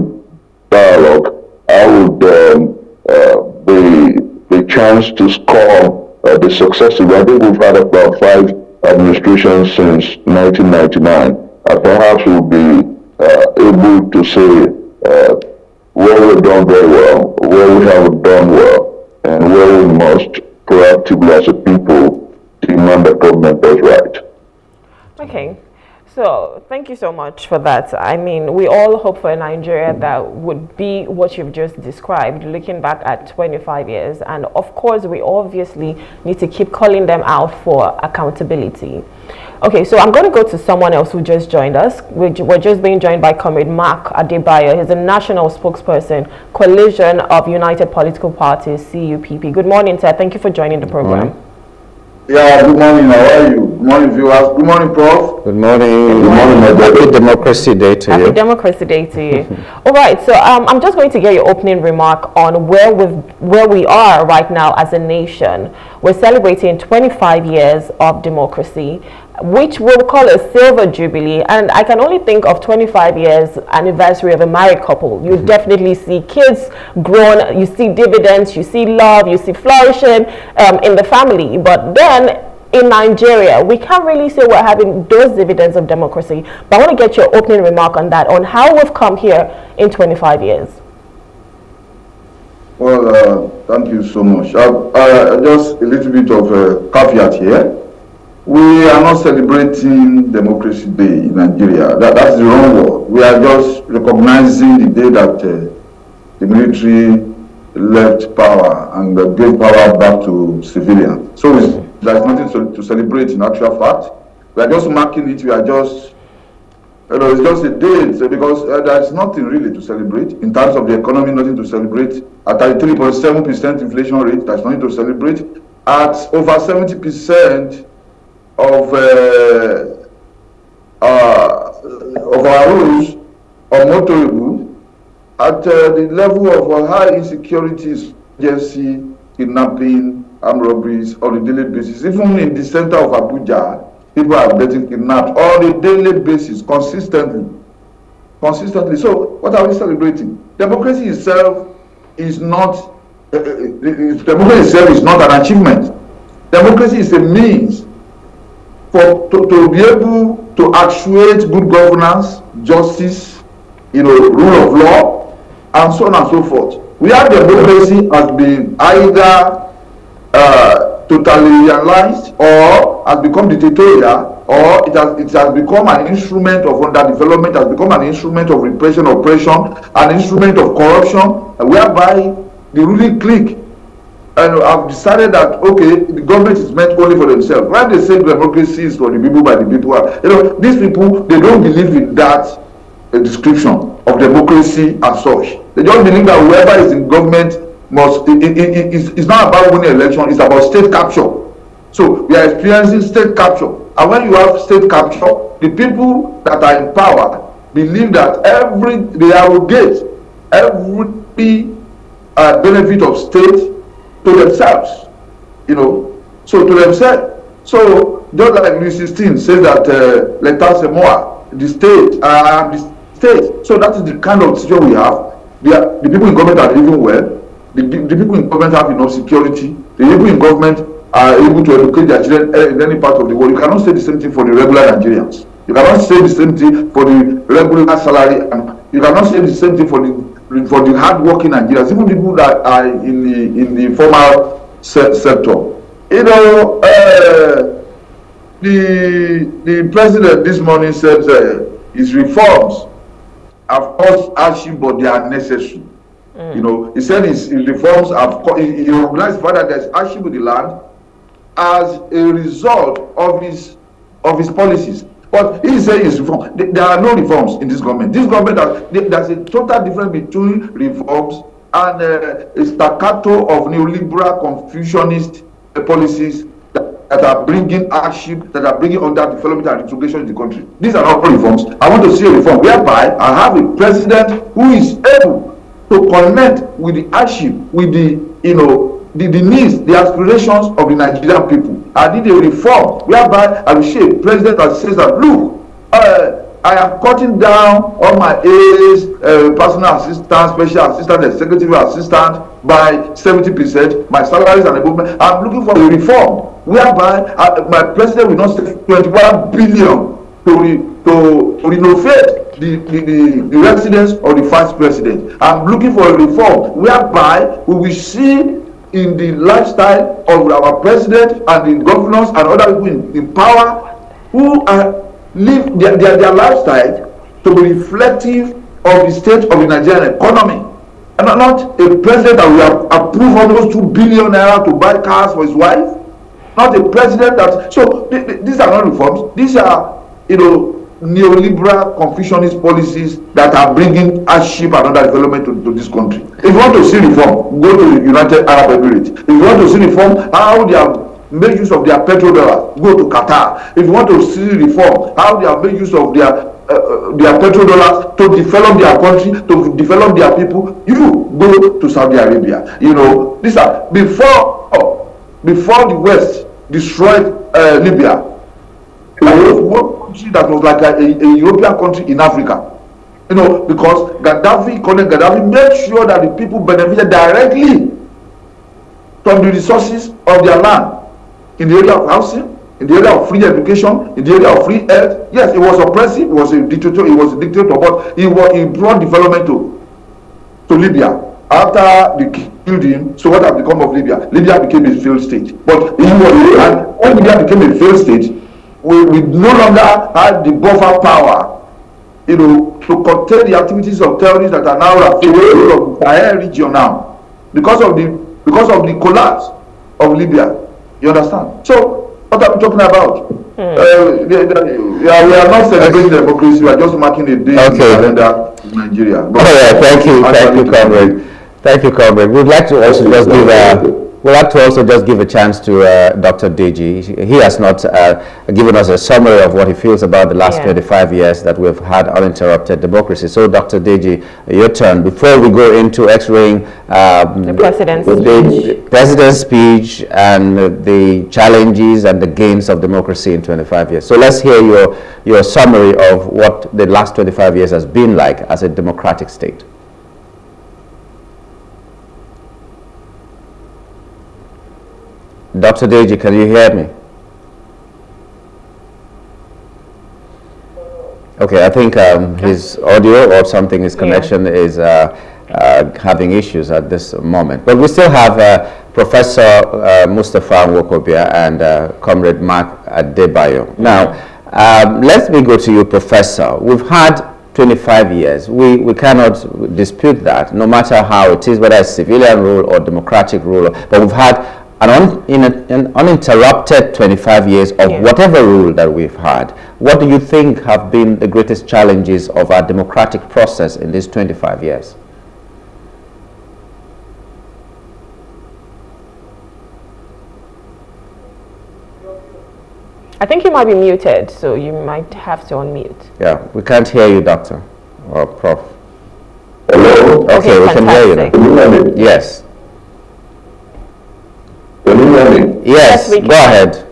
dialogue, I would um, uh, be the chance to score uh, the successes. I think we've had about five administrations since 1999. Perhaps we'll be uh, able to say uh, where we've done very well, where we haven't done well, and where we must proactively as a people demand that government does right. Okay. So thank you so much for that. I mean, we all hope for a Nigeria that would be what you've just described, looking back at 25 years. And of course, we obviously need to keep calling them out for accountability. Okay, so I'm going to go to someone else who just joined us. We're just being joined by Comrade Mark Adebayo. He's the national spokesperson, Coalition of United Political Parties, CUPP. Good morning, sir. Thank you for joining the program. Yeah, good morning. How are you? Good morning, viewers. Good morning, Prof. Good morning. Good morning. Good morning. Happy Democracy Day to Happy you. Happy Democracy Day to you. (laughs) All right, so um, I'm just going to get your opening remark on where we where we are right now as a nation. We're celebrating 25 years of democracy which we'll call a silver jubilee. And i can only think of 25 years anniversary of a married couple. You mm -hmm. definitely see kids grown. You see dividends. You see love. You see flourishing um, in the family. But then in nigeria we can't really say we're having those dividends of democracy. But i want to get your opening remark on that on how we've come here in 25 years. Well uh, thank you so much. I, uh, just a little bit of a caveat here we are not celebrating Democracy Day in Nigeria. That, that's the wrong word. We are just recognizing the day that uh, the military left power and uh, gave power back to civilians. So there is nothing to, to, celebrate in actual fact. We are just marking it. We are just, you know, it's just a date because uh, there is nothing really to celebrate in terms of the economy. Nothing to celebrate. At a 3.7 percent inflation rate, there's nothing to celebrate. At over 70 percent of uh, uh, of our rules are motorable at uh, the level of uh, high insecurity, agency, kidnapping, armed robberies on a daily basis. Even in the center of Abuja, people are getting kidnapped on a daily basis, consistently. Consistently. So, what are we celebrating? Democracy itself is not, uh, uh democracy itself is not an achievement. Democracy is a means for to, to be able to actuate good governance, justice, you know, rule of law, and so on and so forth. We have democracy has been either uh, totally realized or has become dictatorial or it has, it has become an instrument of underdevelopment, has become an instrument of repression, oppression, an instrument of corruption, whereby the ruling clique and have decided that okay, the government is meant only for themselves. When they say democracy is for the people by the people, you know, these people they don't believe in that uh, description of democracy as such. They just believe that whoever is in government must. It, it, it, it's, it's not about winning election. It's about state capture. So we are experiencing state capture, and when you have state capture, the people that are in power believe that every they arrogate every uh, benefit of state to themselves. You know, so to themselves. So just like Louis XVI says that uh, l'État c'est moi, the state, I am the state. So that is the kind of situation we have. The, the people in government are living well. The, the, the people in government have enough security. The people in government are able to educate their children in any part of the world. You cannot say the same thing for the regular Nigerians. You cannot say the same thing for the regular salary, and you cannot say the same thing for the for the hard-working Nigerians, even people that are in the in the formal se sector. You know, uh, the the president this morning said uh, his reforms have caused hardship, but they are necessary. Mm. You know, he said his, his reforms have he, he recognized further there's hardship with the land as a result of his of his policies. But he said it's reform. There are no reforms in this government. This government, has, there's a total difference between reforms and uh, staccato of neoliberal Confucianist uh, policies that, that, are bringing hardship, that are bringing underdevelopment and integration in the country. These are not reforms. I want to see a reform whereby I have a president who is able to connect with the hardship, with the, you know, the, the needs, the aspirations of the Nigerian people. I did a reform whereby I will a president that says that, look, uh, I am cutting down all my aides, uh, personal assistant, special assistant, executive assistant by 70%. My salaries and above. I'm looking for a reform whereby uh, my president will not spend 21 billion to, re, to, to renovate the, the, the, the residence of the vice president. I'm looking for a reform whereby we will see in the lifestyle of our president and the governors and other people in, in power who are live their, their, their lifestyle to be reflective of the state of the Nigerian economy. And not a president that will approve almost two billion naira to buy cars for his wife. Not a president that so th th these are not reforms. These are you know neoliberal Confucianist policies that are bringing hardship and underdevelopment to, to this country. If you want to see reform, go to the United Arab Emirates. If you want to see reform, how they have made use of their petrodollar, go to Qatar. If you want to see reform, how they have made use of their uh, uh their petrodollars to develop their country, to develop their people, you go to Saudi Arabia. You know, these are before oh, before the West destroyed uh, Libya. Mm country that was like a, a, a European country in Africa. You know, because Gaddafi, Colonel Gaddafi made sure that the people benefited directly from the resources of their land in the area of housing, in the area of free education, in the area of free health. Yes, it was oppressive, it was a dictator, it was a dictator, but he, was, he brought development to, to Libya. After they killed so what had become of Libya? Libya became a failed state. But he when Libya became a failed state, we, we no longer have the buffer power you know, to contain the activities of terrorists that are now affecting the entire region now because of the because of the collapse of Libya. You understand? So what are we talking about? Hmm. Uh, they, they, yeah, we are not celebrating democracy. We are just marking a day okay. in the calendar in Nigeria. But, All right, thank you, thank you, comrade. Thank you, comrade. We'd like to also just give a We'd like to also just give a chance to uh, Dr. Deji. He has not uh, given us a summary of what he feels about the last yeah. 25 years that we've had uninterrupted democracy. So, Dr. Deji, your turn. Before we go into x-raying um, the, president's, the, speech. president's speech and the challenges and the gains of democracy in 25 years. So let's hear your, your summary of what the last 25 years has been like as a democratic state. Dr. Deji, can you hear me? Okay, I think um, his audio or something, his connection yeah. is uh, uh, having issues at this moment. But we still have uh, Professor uh, Mustapha Nwaokobia and uh, Comrade Mark Adebayo. Now, um, let me go to you, Professor. We've had 25 years. We, we cannot dispute that, no matter how it is, whether it's civilian rule or democratic rule. But we've had an, un, in a, an uninterrupted 25 years of yeah. whatever rule that we've had. What do you think have been the greatest challenges of our democratic process in these 25 years? I think you might be muted, so you might have to unmute. Yeah, we can't hear you, doctor or prof. Hello? Okay, okay we can hear you now. Can you hear me? Yes. Can you hear me? Yes, yes go ahead.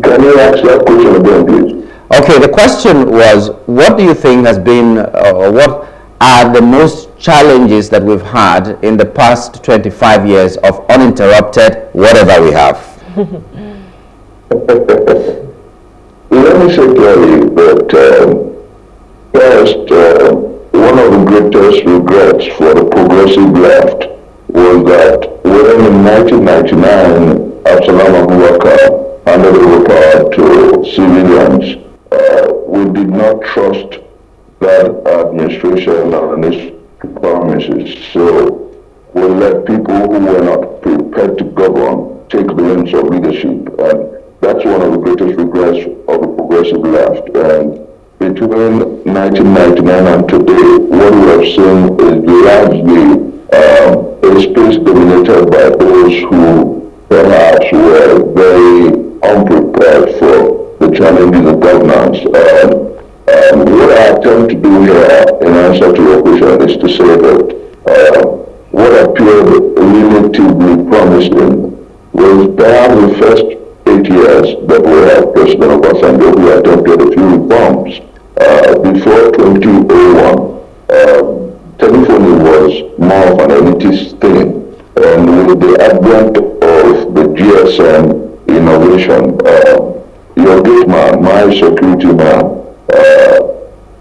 Can you ask that question again, please? Okay, the question was, what do you think has been, uh, or what are the most challenges that we've had in the past 25 years of uninterrupted whatever we have? (laughs) Let me say clearly that um, first, uh, one of the greatest regrets for the progressive left was that when in 1999 Abdulsalami Abubakar handed over power to civilians, uh, we did not trust that administration and its promises. So we let people who were not prepared to govern take the reins of leadership. And that's one of the greatest regrets of the progressive left. And between 1999 and today, what we have seen is largely um, a space dominated by those who perhaps were very unprepared for the challenges of governance. Um, um, what I attempt to do here in answer to your question is to say that uh, what appeared relatively promising was perhaps the first eight years that we had President Obasanjo, who attempted a few reforms. Uh, before 2001, uh, telephony was more of an elitist thing. And with the advent of the GSM innovation, uh, your gate man, my security man, uh,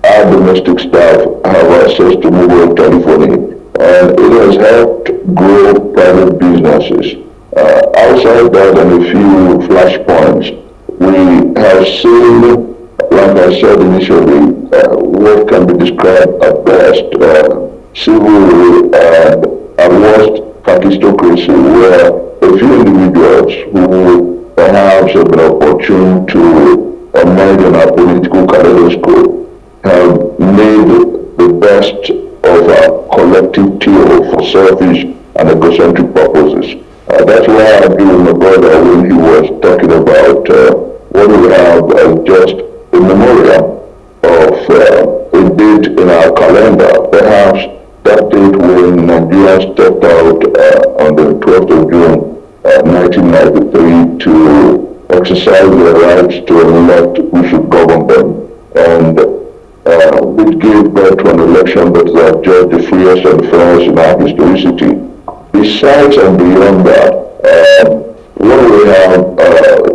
our domestic staff have access to mobile telephony, and it has helped grow private businesses. Uh, outside that and a few flashpoints, we have seen, like I said initially, uh, what can be described at best uh, civil and at worst fascistocracy, where a few individuals who perhaps have been opportune to emerge in our political kaleidoscope have made the best of a collective tool for selfish and egocentric purposes. Uh, that's why I agree with my brother when he was talking about uh, what we have as just a memorial of uh, a date in our calendar. Perhaps that date when Nigeria stepped out uh, on the 12th of June 1993 uh, to exercise their rights to elect who should govern them. And uh, which gave birth to an election that has judged the freest and fairest in our historicity. Besides and beyond that, uh, what we have uh,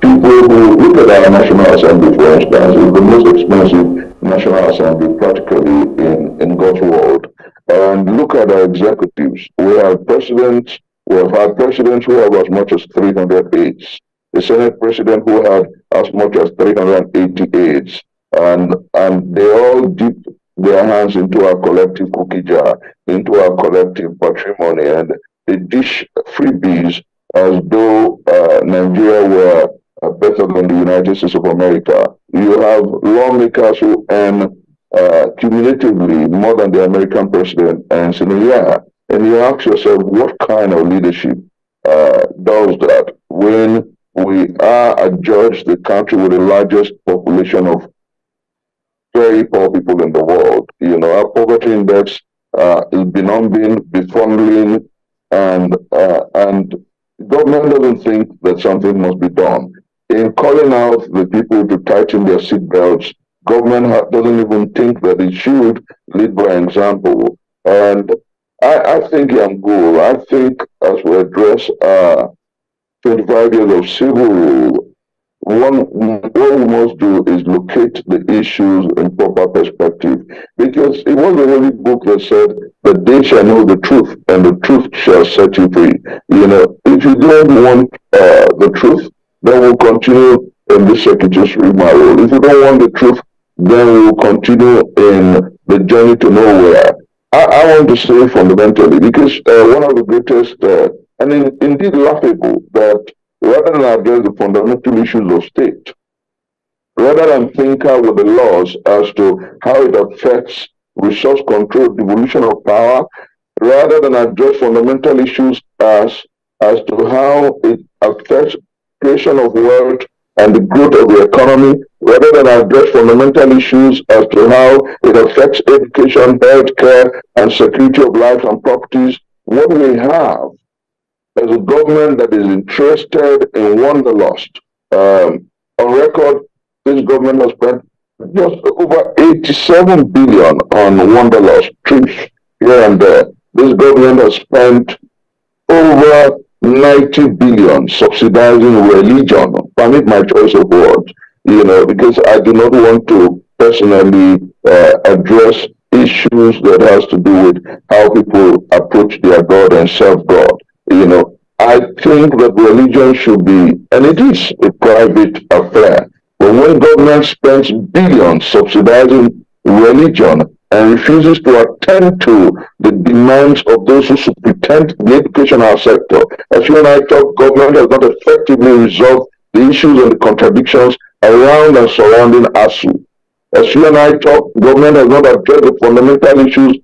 people who look at our National Assembly, for instance, is the most expensive National Assembly practically in, in God's world. And look at our executives. We have presidents, we have had presidents who have as much as 300 aides. The Senate president who had as much as 380 aides. And, and they all dip their hands into our collective cookie jar, into our collective patrimony, and they dish freebies as though uh, Nigeria were uh, better than the United States of America. You have lawmakers who earn uh, cumulatively more than the American president earns in a year. And you ask yourself, what kind of leadership uh, does that when we are adjudged the country with the largest population of very poor people in the world. You know, our poverty index uh, is benumbing, befuddling, and uh, and government doesn't think that something must be done. In calling out the people to tighten their seatbelts, government doesn't even think that it should lead by example. And I, I think Yangur, I think as we address uh, 25 years of civil rule, one, what we must do is locate the issues in proper perspective. Because it was the Holy Book that said that they shall know the truth and the truth shall set you free. You know, if you don't want uh, the truth, then we'll continue in this circuitous rigmarole. If you don't want the truth, then we will continue in the journey to nowhere. I, I want to say fundamentally, because uh, one of the greatest, uh, and in, indeed laughable, that rather than address the fundamental issues of state, rather than tinker with the laws as to how it affects resource control, devolution of power, rather than address fundamental issues as, as to how it affects creation of wealth and the growth of the economy, rather than address fundamental issues as to how it affects education, healthcare, and security of life and properties, what we have is a government that is interested in wanderlust. Um, on record, this government has spent just over 87 billion on wanderlust trips here and there. This government has spent over 90 billion subsidizing religion. Permit my choice of words, you know, because I do not want to personally uh, address issues that has to do with how people approach their God and serve God. You know, I think that religion should be, and it is a private affair. But when government spends billions subsidizing religion and refuses to attend to the demands of those who pretend the educational sector, as you and I talk, government has not effectively resolved the issues and the contradictions around and surrounding ASUU. As you and I talk, government has not addressed the fundamental issues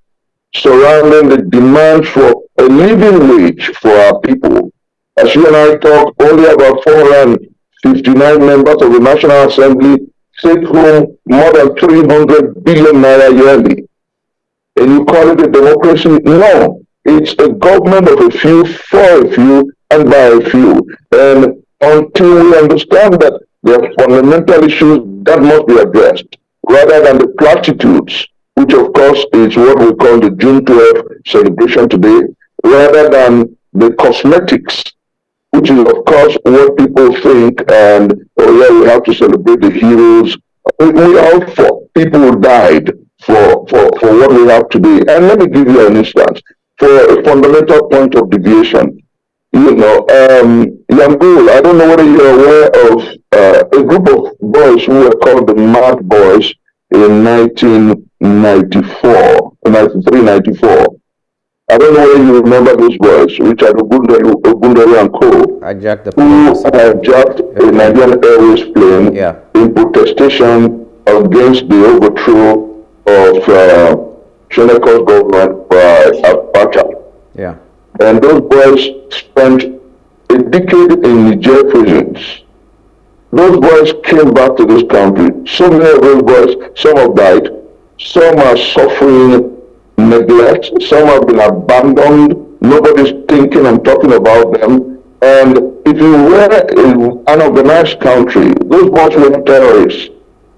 surrounding the demand for a living wage for our people. As you and I talk, only about 459 members of the National Assembly take home more than 300 billion naira yearly. And you call it a democracy? No. It's a government of a few, for a few, and by a few. And until we understand that there are fundamental issues that must be addressed, rather than the platitudes, which of course is what we call the June 12th celebration today, rather than the cosmetics which is of course what people think and oh yeah we have to celebrate the heroes. We, we all fought people who died for, for for what we have today and let me give you an instance. For a fundamental point of deviation you know um I don't know whether you're aware of uh, a group of boys who were called the Mad Boys in 1994 93 94 I don't know whether you remember those boys, Richard Ogunderu and Co. Hijacked the who hijacked a Nigerian Airways plane yeah. in protestation against the overthrow of uh, government by Abacha. Yeah. And those boys spent a decade in Niger prisons. Those boys came back to this country. So many of those boys, some have died, some are suffering neglect. Some have been abandoned. Nobody's thinking and talking about them. And if you were an organized country, those boys were terrorists.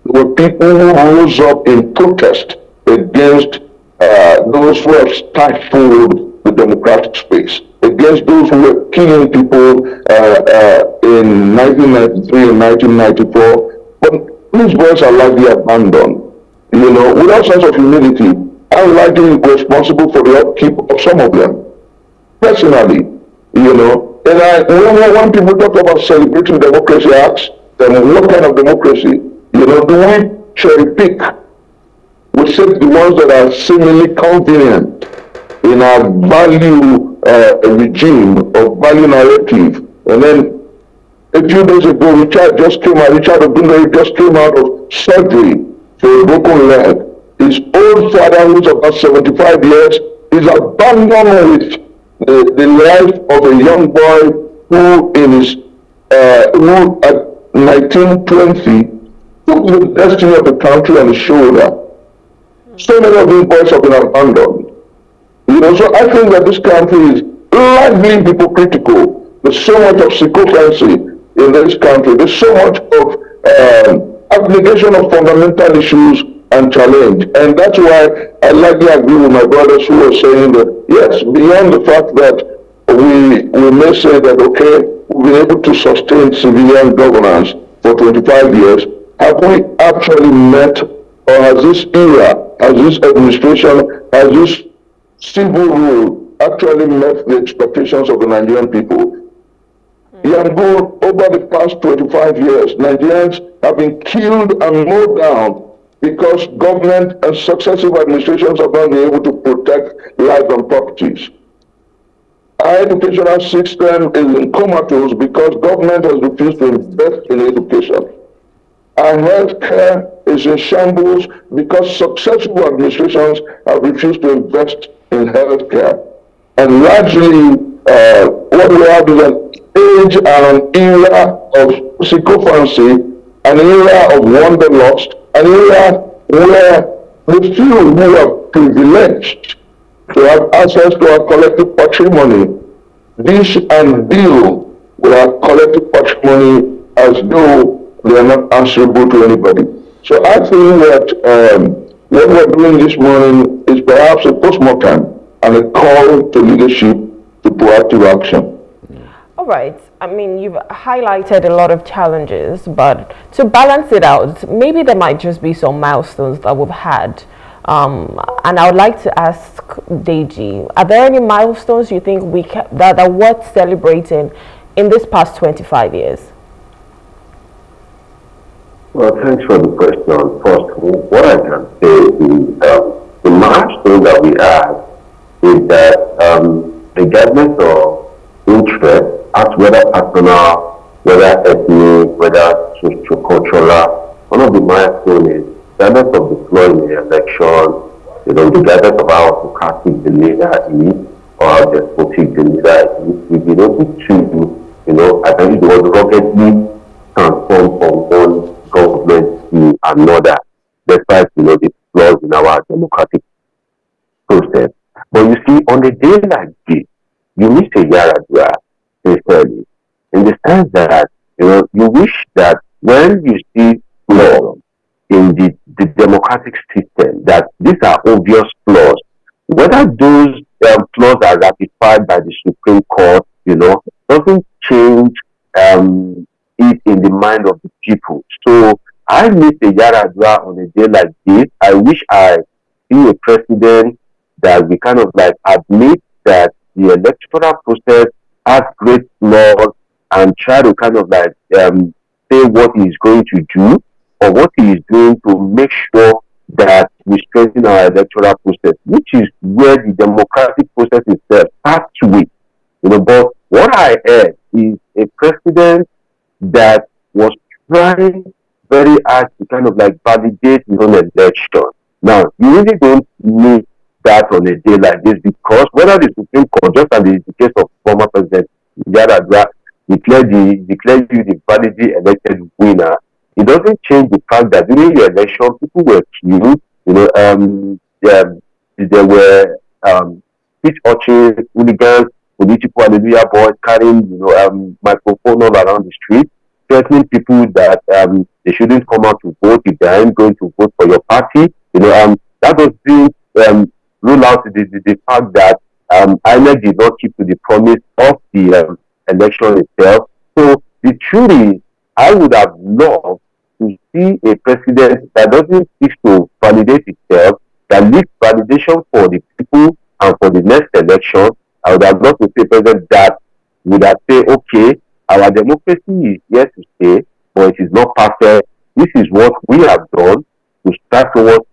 They were people who rose up in protest against uh, those who have stifled the democratic space, against those who were killing people uh, uh, in 1993 and 1994. But these boys are likely abandoned, you know, without sense of humility I'm likely responsible for the upkeep of some of them. Personally, you know, and I, when, when people talk about celebrating democracy acts, then what kind of democracy? You know, do we cherry pick? We set the ones that are seemingly convenient in our value uh, regime or value narrative. And then a few days ago, Richard just came out, Richard just came out of surgery for a broken leg his old father, who's about 75 years, is abandoned with the, the life of a young boy who in his, uh, who at 1920 took the destiny of the country on his shoulder. So many of these boys have been abandoned. You know, so I think that this country is largely hypocritical. There's so much of sycophancy in this country. There's so much of um, abnegation of fundamental issues and challenge. And that's why I likely agree with my brothers who are saying that, yes, beyond the fact that we, we may say that, okay, we've been able to sustain civilian governance for 25 years, have we actually met, or has this era, has this administration, has this civil rule actually met the expectations of the Nigerian people? Hmm. Yangon, over the past 25 years, Nigerians have been killed and mowed down because government and successive administrations have not been able to protect lives and properties. Our educational system is in comatose because government has refused to invest in education. Our healthcare is in shambles because successful administrations have refused to invest in healthcare. And largely, uh, what we have is an age and an era of sycophancy, an era of wanderlust, an era where the few who are privileged to have access to our collective patrimony dish and deal with our collective patrimony as though they are not answerable to anybody. So I think that um, what we're doing this morning is perhaps a postmortem and a call to leadership to proactive action. All right. I mean, you've highlighted a lot of challenges, but to balance it out, maybe there might just be some milestones that we've had. Um, and I would like to ask Deji, are there any milestones you think we that are worth celebrating in this past 25 years? Well, thanks for the question. First, what I can say is um, the milestone that we have is that um, regardless of interest, as whether personal, whether ethnic, whether socio-cultural, one of the milestones is regardless of the flow in the election, you know, regardless of how autocratic the leader is or how despotic the leader is, we've been able to, you know, I think it was ruggedly transform from one government to another, despite you know the flaws in our democratic process. But you see, on a day like this, you miss a Yaradua sincerely, in the sense that you know you wish that when you see flaws in the, the democratic system, that these are obvious flaws. Whether those um, flaws are ratified by the Supreme Court, you know, doesn't change um, it in the mind of the people. So I miss a Yaradua on a day like this. I wish I see a president that we kind of like admit that the electoral process has great flaws and try to kind of like um, say what he's going to do or what he is doing to make sure that we strengthen our electoral process, which is where the democratic process itself starts with. You know, but what I heard is a president that was trying very hard to kind of like validate his own election. Now, you really don't need that on a day like this because whether the Supreme Court, just as the case of former President Yaradua, declare the declare you the validly elected winner, it doesn't change the fact that during the election, people were killed. You know, um, there, there were um, speech urchins, hooligans, political hallelujah boys carrying, you know, um, microphone all around the street, threatening people that um, they shouldn't come out to vote if they aren't going to vote for your party. You know, um, that was being um, rule out the, the, the fact that um, INEC did not keep to the promise of the um, election itself. So the truth is, I would have loved to see a president that doesn't seek to validate itself, that leaves validation for the people and for the next election, I would have loved to see a president that would have said, okay, our democracy is here to stay, but it is not perfect. This is what we have done to start towards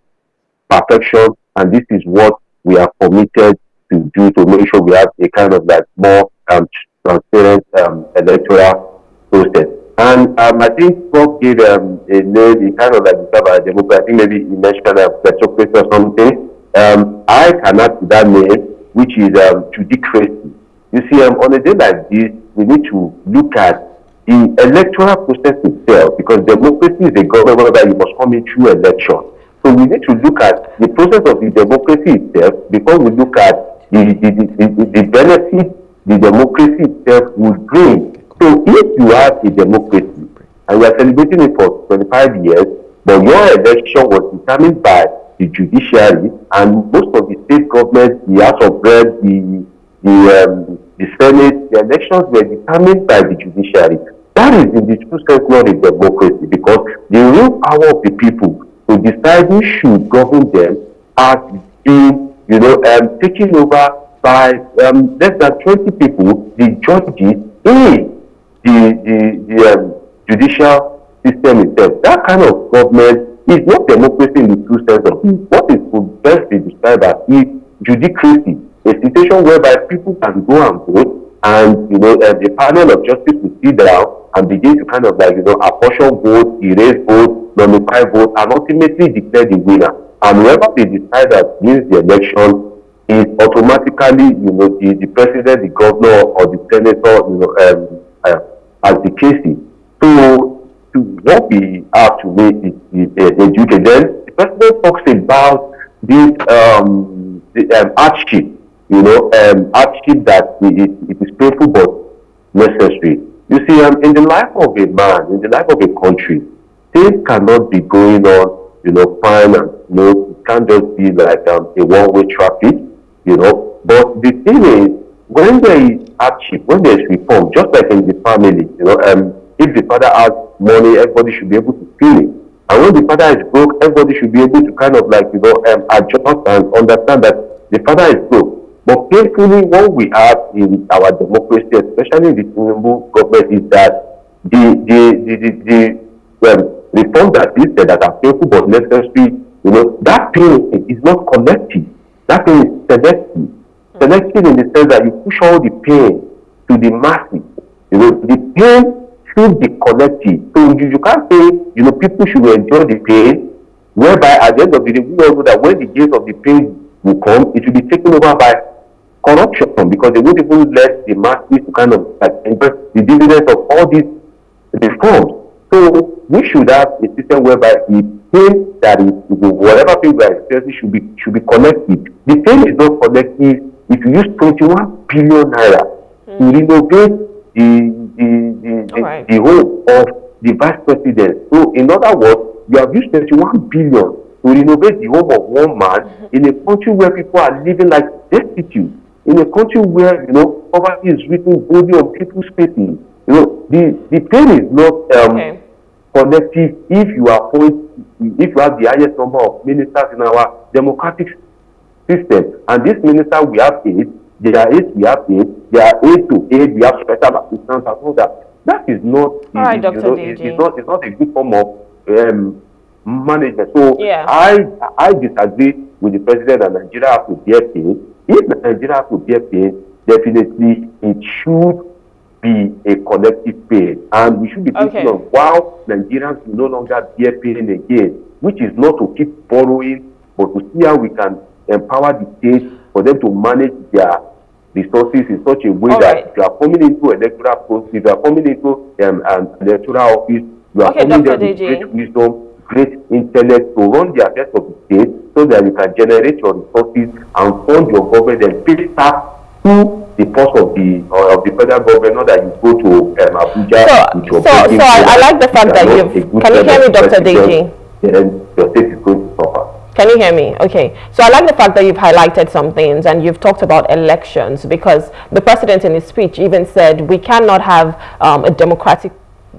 perfection, and this is what we are committed to do to make sure we have a kind of like more um, transparent um, electoral process. And um, I think Bob gave um, a name, kind of like the democracy. I think maybe he mentioned a plutocracy or something. Um, I cannot to that name which is um, judicracy. You see, um, on a day like this, we need to look at the electoral process itself because democracy is a government that you must come in through election. So we need to look at the process of the democracy itself before we look at the, the, the, the, the benefit the democracy itself will bring. So if you have a democracy and we are celebrating it for 25 years, but your election was determined by the judiciary and most of the state governments, the House of Rep, the the um, the Senate, the elections were determined by the judiciary. That is in the true sense not a democracy because the real power of the people to decide who should govern them has been, you know, um, taken over by um, less than 20 people, the judges in the, the, the um, judicial system itself. That kind of government is not democracy in the true sense of it. What is could best be described as is judiciary, a situation whereby people can go and vote, and you know, uh, the panel of justice will sit down and begin to kind of like you know apportion votes, erase votes, nullify votes, and ultimately declare the winner. And whoever they decide that wins the election is automatically, you know, the, the president, the governor, or the senator, you know, um, uh, as the case is. So, to what we have to make is, is uh, educated. Then the president talks about this um, the, um, hardship, you know, um, hardship that it, it is painful but necessary. You see, um, in the life of a man, in the life of a country, things cannot be going on, you know, fine and smooth. It can't just be like um, a one-way traffic, you know. But the thing is, when there is hardship, when there is reform, just like in the family, you know, um, if the father has money, everybody should be able to feel it. And when the father is broke, everybody should be able to kind of like, you know, um, adjust and understand that the father is broke. But painfully, what we have in our democracy, especially the Tinubu government, is that the the the the, the um, reform that is that are painful but necessary, you know, that pain is not collective. That pain is selective. Selective hmm. in the sense that you push all the pain to the masses. You know, the pain should be collective. So you, you can't say, you know, people should enjoy the pain, whereby at the end of the day, we all know that when the days of the pain will come, it will be taken over by corruption because they won't even let the masses to kind of like invest the dividends of all these reforms. So we should have a system whereby the pain that is whatever people are experiencing should be should be collective. The pain is not collective if you use 21 billion naira mm. to renovate the the the, the, right. the home of the vice president. So in other words, you have used 21 billion to renovate the home of one man mm -hmm. in a country where people are living like destitute in a country where you know poverty is written boldly on people's faces. You know, the the pain is not um, okay. Collective if you are point, if you have the highest number of ministers in our democratic system, and this minister we have eight, there are eight we have eight, there are eight to eight we have special assistants and all that. That is not, all right, Dr. Know, it, it's not, it's not a good form of um, management. So yeah. I I disagree with the president and Nigeria have to bear pain if Nigeria could get pain, definitely it should be a collective pain. And we should be thinking okay. of how Nigerians will no longer bear pain again, which is not to keep borrowing, but to see how we can empower the state for them to manage their resources in such a way All that right. if you are coming into electoral if you are coming into um, an electoral office, you are okay, coming there with great wisdom, great intellect to run the affairs of the state so that you can generate your resources and fund your government and pay tax to the cost of the uh, of the federal government, not that you go to um, Abuja so, so, so I, I like the fact that you've can you hear me, Dr. Deji? Then your state is going to suffer. Can you hear me? Okay. So I like the fact that you've highlighted some things and you've talked about elections because the president in his speech even said we cannot have um, a democratic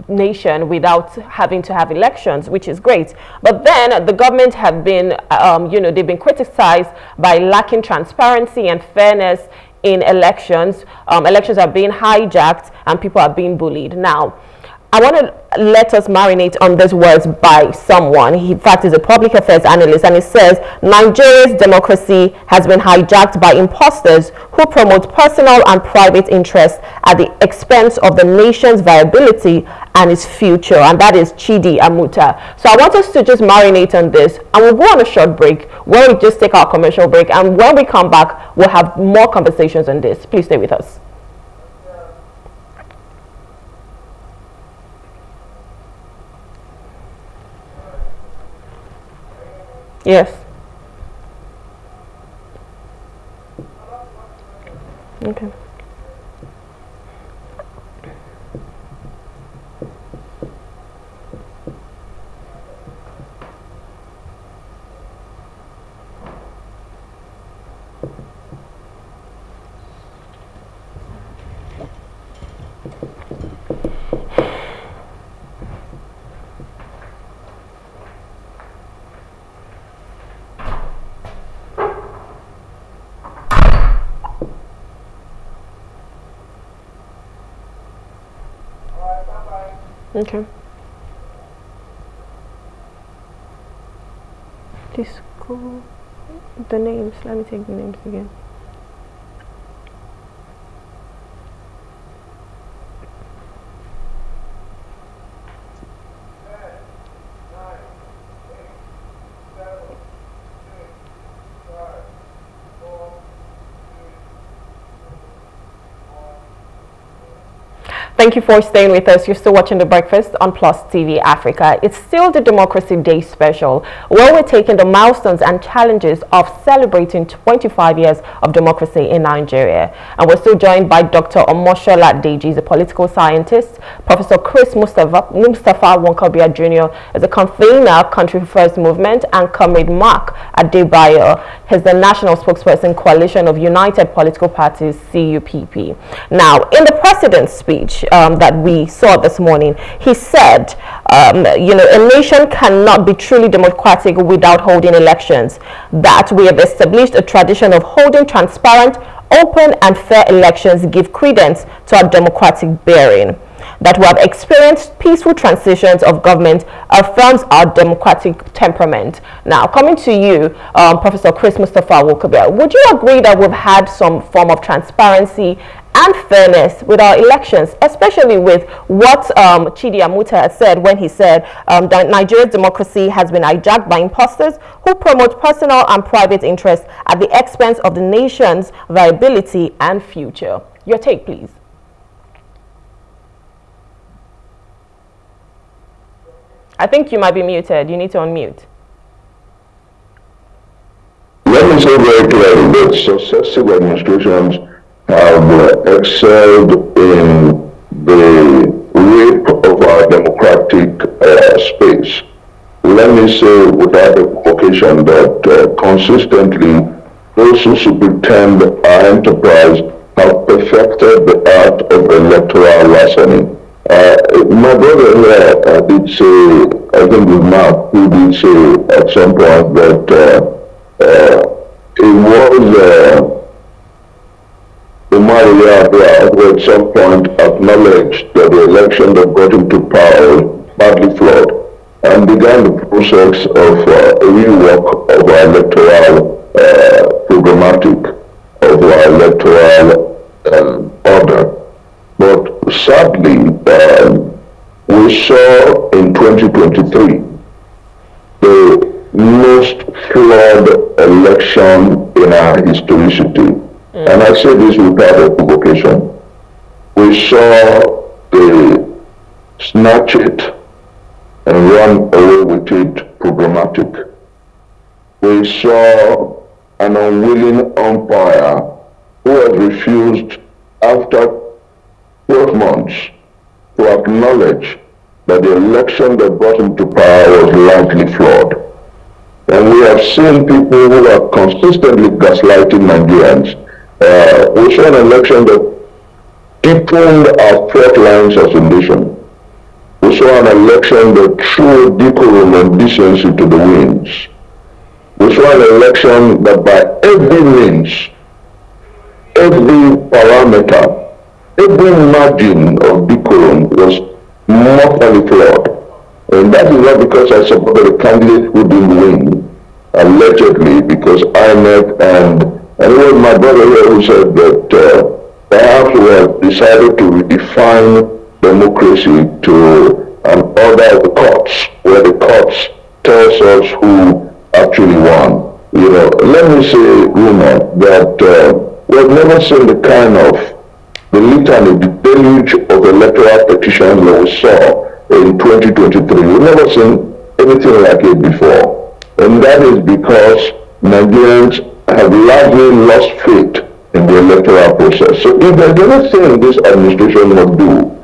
nation without having to have elections, which is great. But then the government have been, um, you know, they've been criticized by lacking transparency and fairness in elections. Um, elections are being hijacked and people are being bullied. Now, I want to let us marinate on these words by someone. He, in fact, is a public affairs analyst, and he says Nigeria's democracy has been hijacked by imposters who promote personal and private interests at the expense of the nation's viability and its future, and that is Chidi Amuta. So I want us to just marinate on this, and we'll go on a short break where we just take our commercial break, and when we come back, we'll have more conversations on this. Please stay with us. Yes. Okay. Okay. Disco. The names. Let me take the names again. Thank you for staying with us. You're still watching The Breakfast on Plus TV Africa. It's still the Democracy Day special, where we're taking the milestones and challenges of celebrating 25 years of democracy in Nigeria. And we're still joined by Dr. Omoshola Deji, a political scientist. Professor Chris Mustapha, Mustapha Nwaokobia Jr. is a convener, Country First Movement, and Comrade Mark Adebayo. He's the national spokesperson, Coalition of United Political Parties, CUPP. Now, in the president's speech, um, that we saw this morning. He said, um, you know, a nation cannot be truly democratic without holding elections. That we have established a tradition of holding transparent, open and fair elections give credence to our democratic bearing that we have experienced peaceful transitions of government affirms our democratic temperament. Now, coming to you, um, Professor Chris Mustapha Nwaokobia, would you agree that we've had some form of transparency and fairness with our elections, especially with what um, Chidi Amuta said when he said um, that Nigeria's democracy has been hijacked by imposters who promote personal and private interests at the expense of the nation's viability and future. Your take, please. I think you might be muted. You need to unmute. Let me say very clearly that successive administrations have excelled in the rape of our democratic uh, space. Let me say without equivocation that uh, consistently those who pretend our enterprise have perfected the art of electoral larceny. Uh, my brother here uh, did say, I think with Mark, who did say at some point that uh, uh it was uh, Umar who at some point acknowledged that the election that got him to power badly flawed and began the process of uh, a rework of our electoral uh, programmatic, of our electoral um, order. But sadly, um, we saw in 2023 the most flawed election in our historicity Mm. And I say this without equivocation. We saw the snatch it and run away with it programmatic. We saw an unwilling umpire who has refused after 12 months to acknowledge that the election that brought him to power was largely flawed. And we have seen people who are consistently gaslighting Nigerians uh, we saw an election that deepened our front lines as a nation. We saw an election that threw decorum and decency to the winds. We saw an election that by every means, every parameter, every margin of decorum was mortally flawed. And that is not because I supported a candidate who didn't win, allegedly because INEC and and it was my brother here who said that uh, perhaps we have decided to redefine democracy to an order of the courts, where the courts tells us who actually won. You know, let me say, Ruma, that uh, we've never seen the kind of the litany, the deluge of electoral petitions that we saw in 2023. We've never seen anything like it before. And that is because Nigerians have largely lost faith in the electoral process. So if there's anything this administration must do,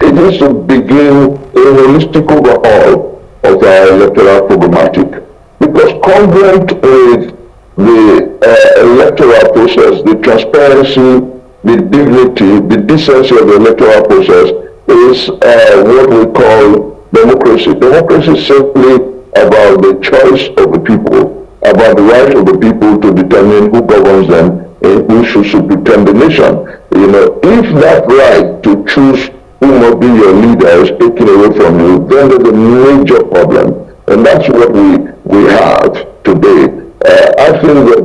it is to begin a holistic overhaul of our electoral programmatic. Because congruent with the uh, electoral process, the transparency, the dignity, the decency of the electoral process is uh, what we call democracy. Democracy is simply about the choice of the people about the right of the people to determine who governs them and who should superintend the nation. You know, if that right to choose who must be your leader is taken away from you, then there's a major problem. And that's what we, we have today. Uh, I think that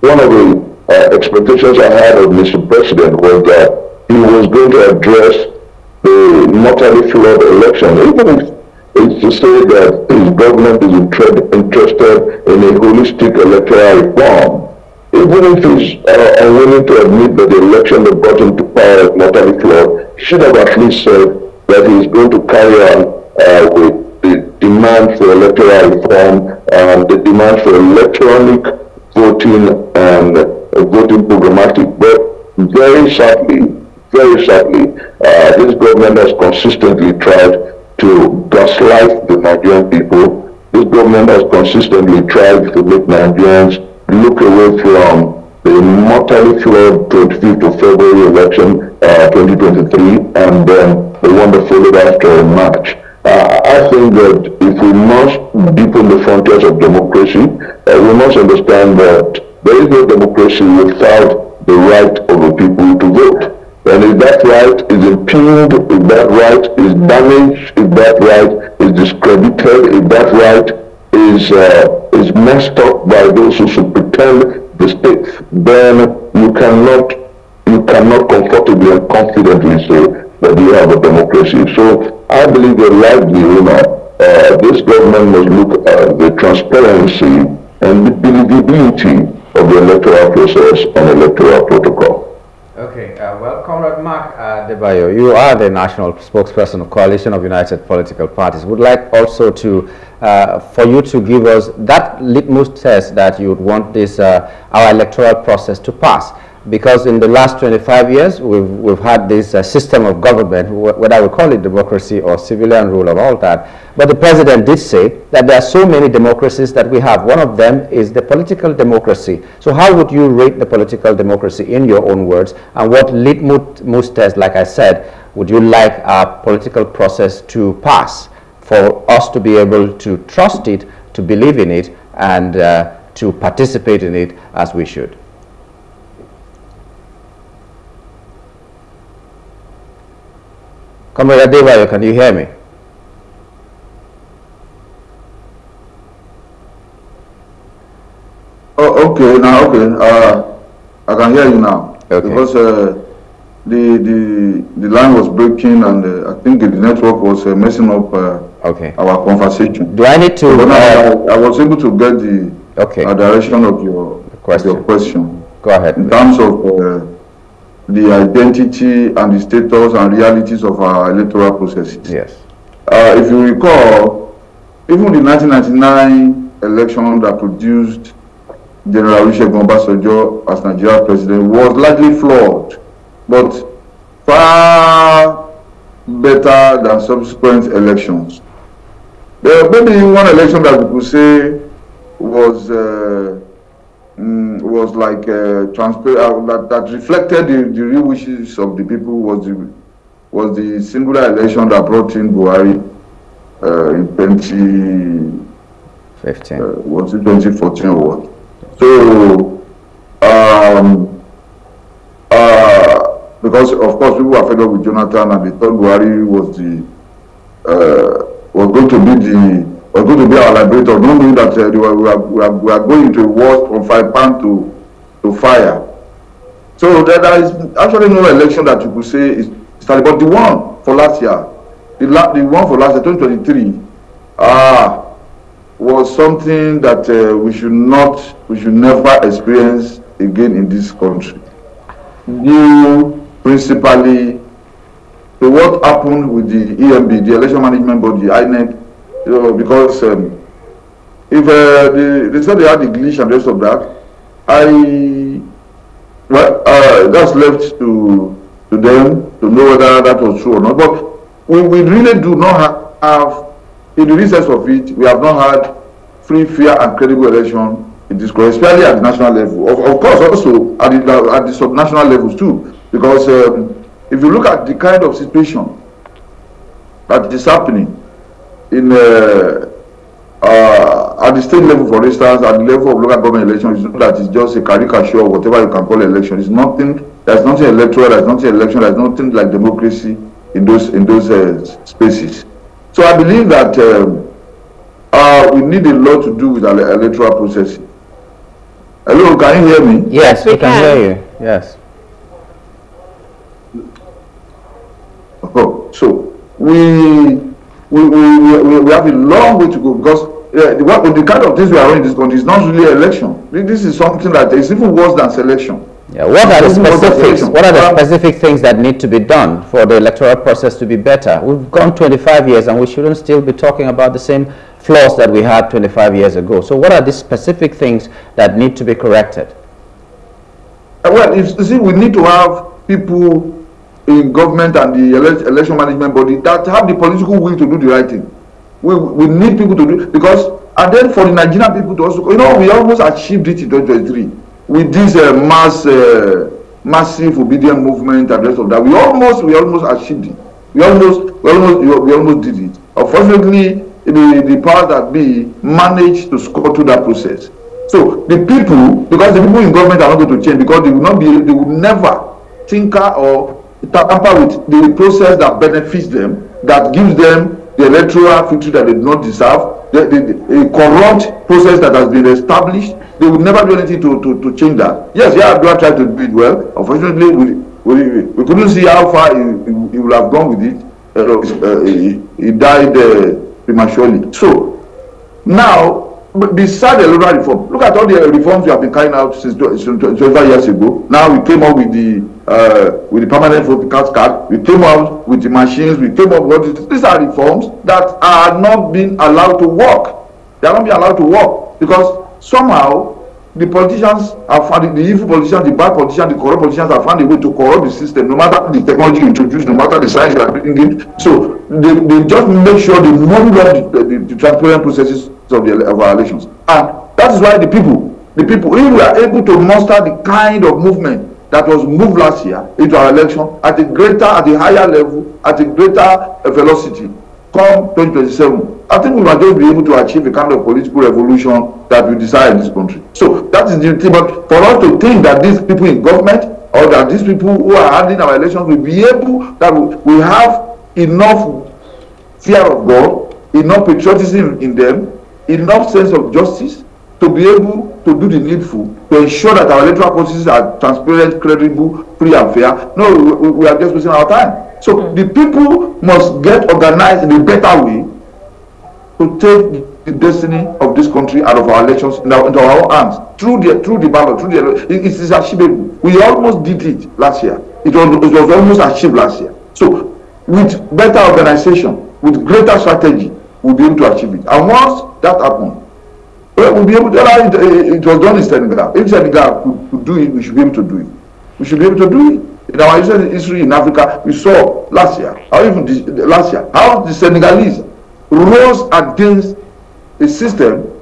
one of the uh, expectations I had of Mr. President was that he was going to address the mortally flawed election, even if it's to say that his government is interested in a holistic electoral reform. Even if he's uh, unwilling to admit that the election that brought him to power is mortally flawed, he should have at least said that he's going to carry on uh, with the demand for electoral reform and the demand for electronic voting and voting programmatic. But very sadly, very sadly, uh, this government has consistently tried to gaslight the Nigerian people. This government has consistently tried to make Nigerians look away from the mortally flawed 25th of February election uh, 2023 and then the one that followed after in March. Uh, I think that if we must deepen the frontiers of democracy, uh, we must understand that there is no democracy without the right of the people to vote. And if that right is impugned, if that right is damaged, if that right is discredited, if that right is uh, is messed up by those who should pretend the state, then you cannot you cannot comfortably and confidently say that you have a democracy. So I believe that like the owner, uh, this government must look at the transparency and the believability of the electoral process and electoral protocol. Okay, uh, well, Comrade Mark uh, Debayo, you are the national spokesperson of Coalition of United Political Parties. Would like also to, uh, for you to give us that litmus test that you would want this, uh, our electoral process to pass because in the last 25 years, we've, we've had this uh, system of government, whether we call it democracy or civilian rule or all that. But the president did say that there are so many democracies that we have. One of them is the political democracy. So how would you rate the political democracy in your own words? And what litmus test, like I said, would you like our political process to pass for us to be able to trust it, to believe in it, and uh, to participate in it as we should? Comrade Adebayo, can you hear me? Oh, okay, now, okay. Uh, I can hear you now. Okay. Because uh, the, the, the line was breaking and uh, I think the network was uh, messing up uh, okay. our conversation. Do I need to... But I, I, was able to get the okay. uh, direction of your question. your question. Go ahead. In terms of uh, the identity and the status and realities of our electoral processes. Yes. Uh, if you recall, even the 1999 election that produced General Olusegun Obasanjo as Nigeria president was largely flawed, but far better than subsequent elections. There may be one election that we could say was uh, mm, was like uh, transparent uh, that, that reflected the, the real wishes of the people was the was the singular election that brought in Buhari uh, in 2015 uh, was it 2014 or what? So um, uh, because of course people were fed up with Jonathan and they thought Buhari was the uh, was going to be the was going be our liberator, not knowing that uh, were, we, are, we, are, we are going into a war from fire pan to, to fire. So there, there is actually no election that you could say is started, but the one for last year, the, la the one for last year, 2023, uh, was something that uh, we should not, we should never experience again in this country. Due principally to what happened with the EMB, the Election Management Body, INEC, you know, because um, if uh, they, they said they had the glitch and the rest of that, I well uh, that's left to to them to know whether that was true or not. But we, we really do not have, in the recess of it, we have not had free, fair, and credible election in this country, especially at the national level. Of, of course, also at the, at the subnational levels too, because um, if you look at the kind of situation that is happening in uh, uh, at the state level, for instance, at the level of local government elections, it's not that it's just a caricature or whatever you can call election. It's nothing. There's nothing electoral. There's nothing election. There's nothing like democracy in those in those uh, spaces. So I believe that um, uh, we need a lot to do with ele- electoral processing. Hello, can you hear me? Yes, we we can can. hear you. Yes. Oh, so we we, we, we, we have a long way to go because uh, the, what, the kind of things we are in this country is not really election. This is something that is even worse than selection. Yeah, what are the Even more than specifics? What are the specific things that need to be done for the electoral process to be better? We've gone 25 years and we shouldn't still be talking about the same flaws that we had 25 years ago. So what are the specific things that need to be corrected? Uh, Well, you see, we need to have people in government and the ele- election management body that have the political will to do the right thing. We, we need people to do because and then for the Nigerian people to also you know we almost achieved it in 2023 with this uh, mass uh, massive obedient movement and rest of that. We almost we almost achieved it. We almost we almost we almost did it. Unfortunately the the powers that be managed to through that process. So the people because the people in government are not going to change because they will not be they will never tinker or tamper with the process that benefits them that gives them the electoral victory that they do not deserve the the the corrupt process that has been established they will never do anything to to to change that. Yes Yar'Adua tried to do it well. Unfortunately we we we couldn't see how far he he, he would have gone with it. Uh, uh, he, he died uh, prematurely. So now beside the electoral reform look at all the reforms we have been carrying out since tw- since tw- twenty-five years ago. Now we came up with the uh, with the permanent voting card. We came out with the machines. We came up with all these are reforms that are not being allowed to work. They are not being allowed to work because somehow the politicians have found the evil politicians the bad politicians the corrupt politicians have found a way to corrupt the system no matter the technology you introduce no matter the science you are bringing. So they they just make sure they muddle up the the, the transparent processes of the elections and that is why the people the people if we are able to muster the kind of movement that was moved last year into our election at a greater at a higher level at a greater velocity come 2027 i think we might just be able to achieve a kind of political revolution that we desire in this country. So that is the thing but for us to think that these people in government or that these people who are handling our elections will be able that we have enough fear of god enough patriotism in them enough sense of justice to be able to do the needful to ensure that our electoral processes are transparent credible free and fair. No we, we, are just wasting our time. So the people must get organized in a better way to take the destiny of this country out of our elections our, into our own hands through the through the ballot through the it, it is achievable. We almost did it last year. It was it was almost achieved last year. So with better organization with greater strategy we will be able to achieve it. And once that happen well be able to allow it uh, it was done in senegal. If senegal could, could do it we should be able to do it. We should be able to do it in our recent history in africa. We saw last year or even this last year how the senegalese rose against a system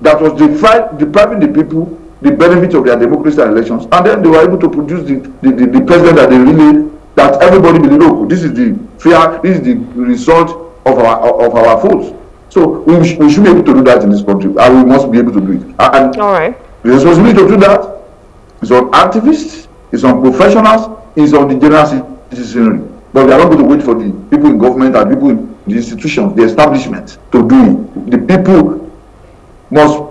that was defi depriving the people the benefit of their democracy and elections. And then they were able to produce the the the, the president that they really that everybody believe oh this is the fair this is the result of our of our votes so we, sh we should be able to do that in this country and we must be able to do it. And, All right. the responsibility to do that is on activists is on professionals is on the general citizenry. But we are not going to wait for the people in government and people in the institutions the establishment to do it. The people must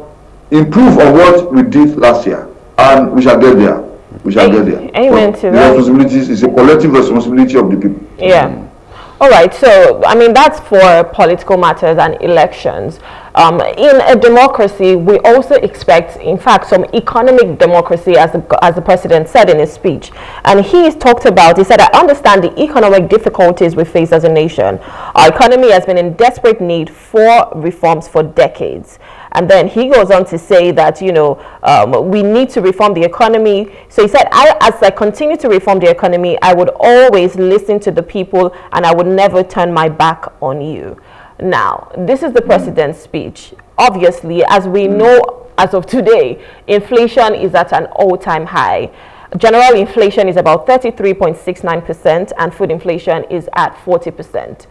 improve on what we did last year and we shall get there. We shall get there. Amen But to the that. responsibilities is a collective responsibility of the people. Yeah. All right. So, I mean, that's for political matters and elections. Um, in a democracy, we also expect, in fact, some economic democracy, as the, as the president said in his speech. And he talked about, he said, I understand the economic difficulties we face as a nation. Our economy has been in desperate need for reforms for decades. And then he goes on to say that, you know, um, we need to reform the economy. So he said, I, as I continue to reform the economy, I would always listen to the people and I would never turn my back on you. Now, this is the president's speech. Obviously, as we know as of today, inflation is at an all-time high. General inflation is about 33.69% and food inflation is at 40%.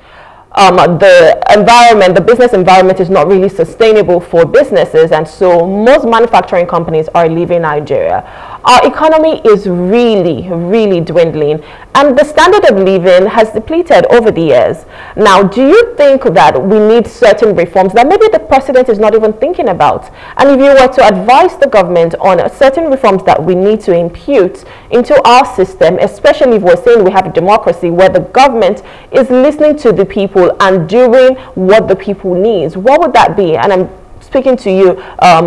Um, the environment, the business environment is not really sustainable for businesses, and so most manufacturing companies are leaving Nigeria. Our economy is really, really dwindling, and the standard of living has depleted over the years. Now, do you think that we need certain reforms that maybe the president is not even thinking about? And if you were to advise the government on certain reforms that we need to impute into our system, especially if we're saying we have a democracy where the government is listening to the people and doing what the people needs, what would that be? And I'm speaking to you, um,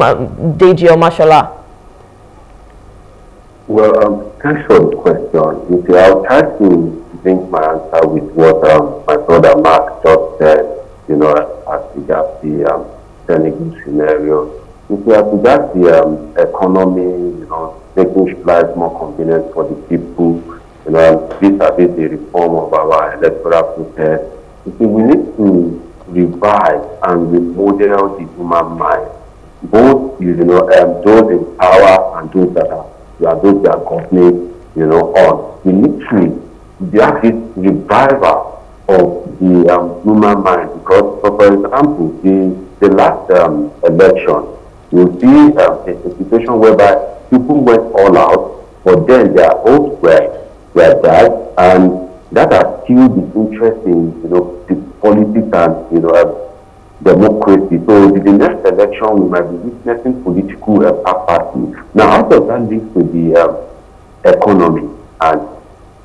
Deji Omoshola. Well, um, thanks for the question. You see, I'll try to link my answer with what um, my brother Mark just said, you know, as regards the um, Senegal scenario. You see, as regards the um, economy, you know, making life more convenient for the people, you know, vis-a-vis the reform of our electoral process, you see, we need to revive and remodel the human mind, both, you know, um, those in power and those that are, are those that are governing, you know, on. We need to have this revival of the um, human mind because, so for example, the, the last um, election, you see um, a, a situation whereby people went all out, but then their hopes were, were died, and that has killed the interest in, you know, politics and, you know, um, democracy. So the, the next election, we might be witnessing political uh, apathy. Now, how does that link to the um, economy and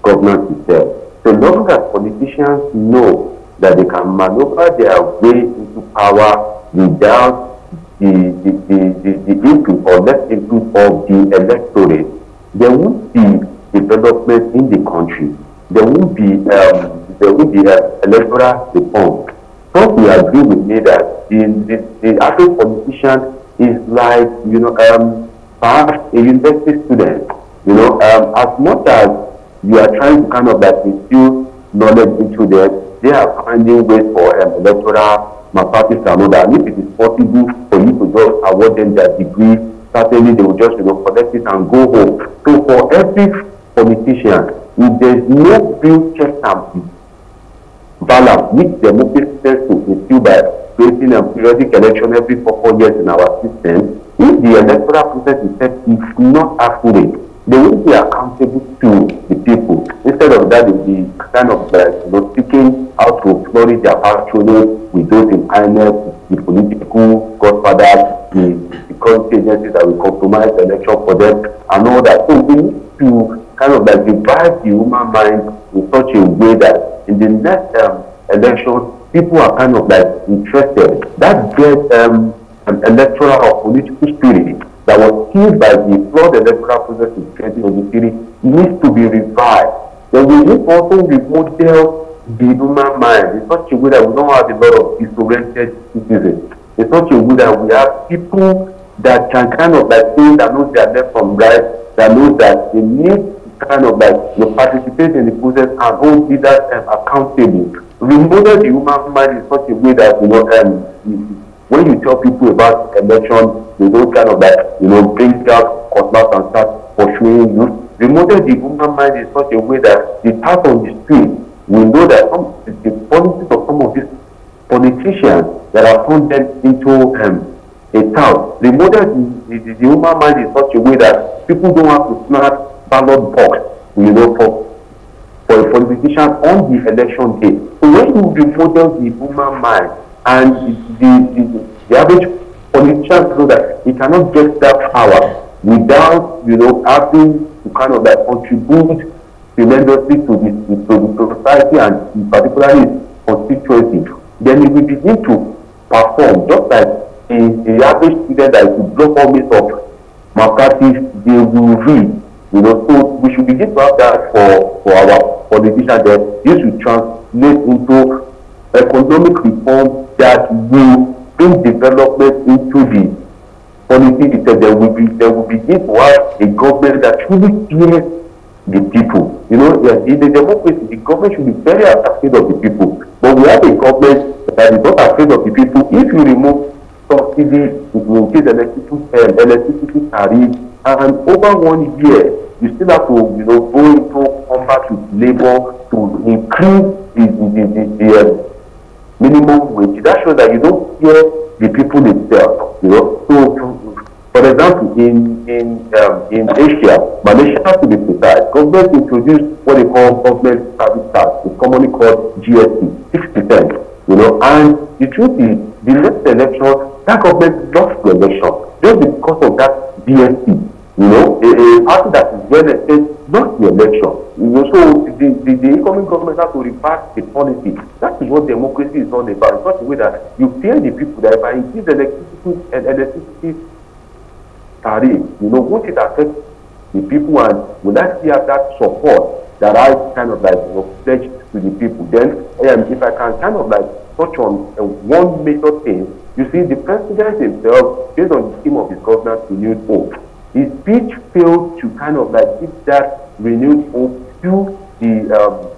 governance itself? So long as politicians know that they can maneuver their way into power without the, the, the, the, the input or less input of the electorate, there won't be development in the country. There won't be um, there will be uh, electoral reform. First, you agree with me that the, the, the average politician is like, you know, um, perhaps a university student. You know, um, as much as you are trying to kind of like instill knowledge into them, they are finding ways for um, electoral malpractice and all that. If it is possible for you to just award them their degree, certainly they will just, you know, collect it and go home. So for every politician, if there is no real check and balance which democracy tends to instill by creating a periodic election every four, four years in our system, if the electoral process itself is not accurate, they will be accountable to the people. Instead of that, they'll be kind of like, you know, speaking how to flourish their patronage with those in INEC, the political godfathers, the security agencies that will compromise the election for them, and all that. So we need to kind of like revive the human mind in such a way that in the next um, election, people are kind of like interested. That great um, electoral or political spirit that was killed by the flawed electoral process in 2023 needs to be revived. Then we need also remodel the human mind in such a way that we don't have a lot of disoriented citizens. In such a way that we have people that can kind of like say that knows their left from right, that knows that they need kind of like you participate in the process and hold leaders um, accountable. Remodel the human mind in such a way that you know um, when you tell people about election, they don't kind of like you know bring out cutlass and start pursuing you. Remodel the human mind in such a way that the part of the street will know that some the, policies of some of these politicians that are turned them into um, a town. Remodel the, the, the human mind in such a way that people don't have to snap ballot box, you know, for for a politician on the election day. So when you remodel the human mind and the, the, the average politician know that he cannot get that power without, you know, having to kind of like contribute tremendously to the, to the society and particularly constituency, then he will begin to perform just like a, a average student that is block all of malpractice, they will read You know, so we should begin to have that for, for our politicians. Then this will translate into economic reform that will bring development into the policy itself. There will be there will begin to have a government that truly cares the people. You know, in the democracy, the government should be very afraid of the people. But we have a government that is not afraid of the people. If you remove subsidy, it will increase electricity, uh, electricity tariff, and over one year, you still have to you know go into combat with labour to increase the the the the, the, uh, minimum wage. That shows that you don't hear the people itself. You know, so for example, in in um, in Asia, Malaysia to be precise, government introduced what they call government service tax. It's commonly called GST, six percent. You know, and the truth is, the next election, that government lost the election just because of that GST. You know, a, a party that is well elected lost the election. You know, so the, the, the incoming government has to reverse the policy. That is what democracy is all about. In such a way that you tell the people that I increase electricity and electricity tariff, you know, won't it affect the people and will I still have that support that I kind of like you know, pledge to the people? Then, um, if I can kind of like touch on uh, one major thing, you see, the president himself, based on the scheme of his governance, renewed hope. His speech failed to kind of like give that renewed hope to the um,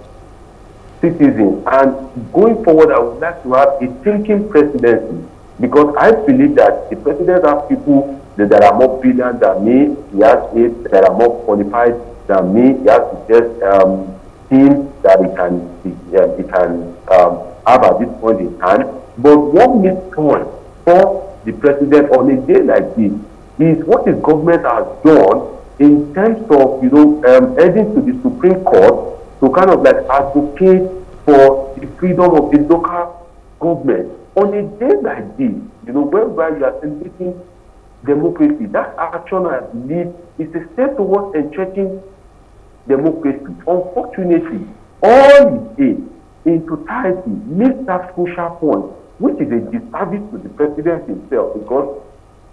citizens. And going forward, I would like to have a thinking presidency because I believe that the president has people that, that are more brilliant than me. He has aides that are more qualified than me. He has just um, team that he can he, uh, he can um, have at this point in time. But one missed point for the president on a day like this is what the government has done in terms of you know um, heading to the Supreme Court to kind of like advocate for the freedom of the local government on a day like this, you know, whereby you are celebrating democracy, that action I believe is a step towards entrenching democracy. Unfortunately, all his aid in totality missed that crucial point, which is a disservice to the president himself. Because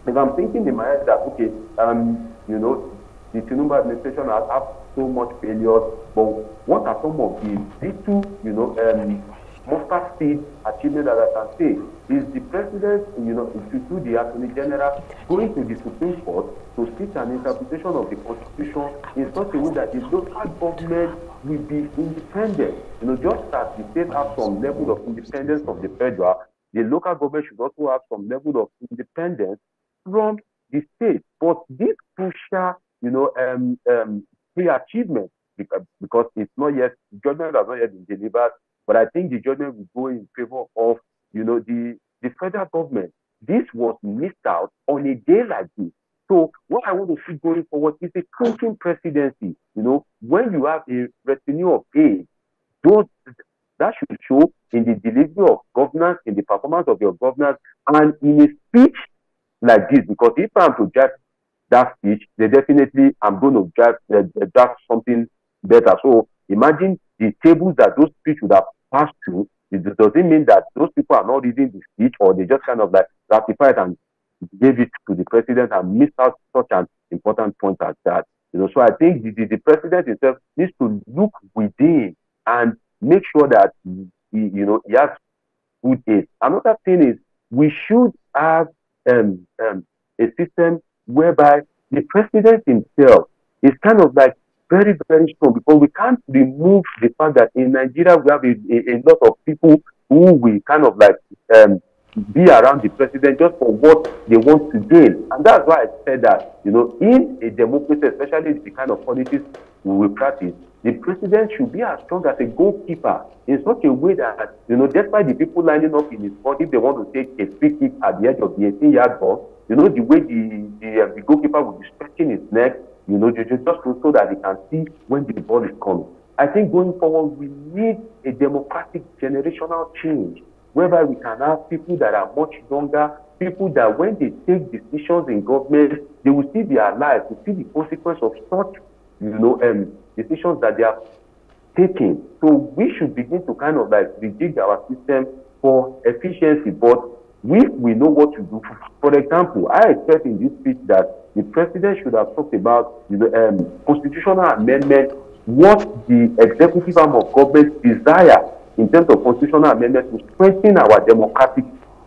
if I'm thinking in my head that okay, um, you know, the Tinubu administration has had so much failure, but what are some of the little, you know, um, mustard seed achievement that I can say is the president, you know, to, to the attorney general going to the Supreme Court to seek an interpretation of the constitution in such a way that the local government will be independent. You know, just as the state has some level of independence from the federal, the local government should also have some level of independence from the state. But this crucial, you know, um, um, pre-achievement because, it's not yet judgment has not yet been delivered but I think the judgment will go in favor of, you know, the, the federal government. This was missed out on a day like this. So what I want to see going forward is a coaching presidency. You know, when you have a retinue of aid, those that should show in the delivery of governance, in the performance of your governance, and in a speech like this. Because if I'm to judge that speech, then definitely I'm going to judge, uh, draft something better. So imagine the tables that those speech would have passed through, it doesn't mean that those people are not reading the speech or they just kind of like ratified and gave it to the president and missed out such an important point as that. You know, so I think the, the, the president himself needs to look within and make sure that he, you know, he has good aid. Another thing is we should have um, um, a system whereby the president himself is kind of like very, very strong because we can't remove the fact that in Nigeria we have a, a, a lot of people who will kind of like um, be around the president just for what they want to gain. And that's why I said that, you know, in a democracy, especially the kind of politics we will practice, the president should be as strong as a goalkeeper in such a way that, you know, despite the people lining up in his front, if they want to take a free kick at the edge of the 18 yard box, you know, the way the, the, uh, the goalkeeper will be stretching his neck, you know, just, just so that they can see when the ball is coming. I think going forward, we need a democratic generational change whereby we can have people that are much younger, people that when they take decisions in government, they will see their lives, to see the consequence of such, you know, um, decisions that they are taking. So we should begin to kind of like rejig our system for efficiency, but if we know what to do. For example, I expect in this speech that the president should have talked about know, um, constitutional amendment, what the executive arm of government desire in terms of constitutional amendment to strengthen our democratic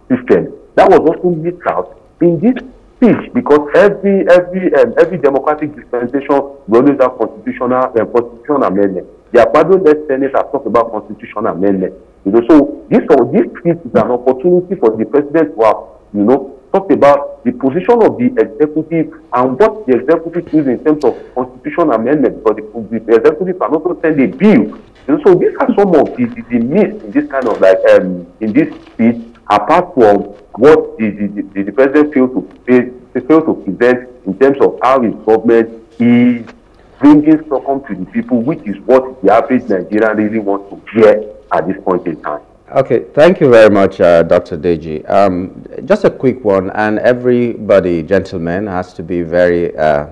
system. That was also missed out in this speech because every every um, every democratic dispensation we always have constitutional uh, constitutional amendment. The Akpabio-led Senate has talked about constitutional amendment. You know, so this this speech is an opportunity for the president to have, you know, talked about the position of the executive and what the executive is in terms of constitutional amendment because the, the executive can also send a bill. And so these are some of the, the, the myths in this kind of like um, in this speech, apart from what the, the, the, president failed to pay, to present in terms of how his government is bringing Stockholm to the people, which is what the average Nigerian really wants to hear at this point in time. Okay, thank you very much, uh, Dr. Deji. Um, just a quick one, and everybody, gentlemen, has to be very uh,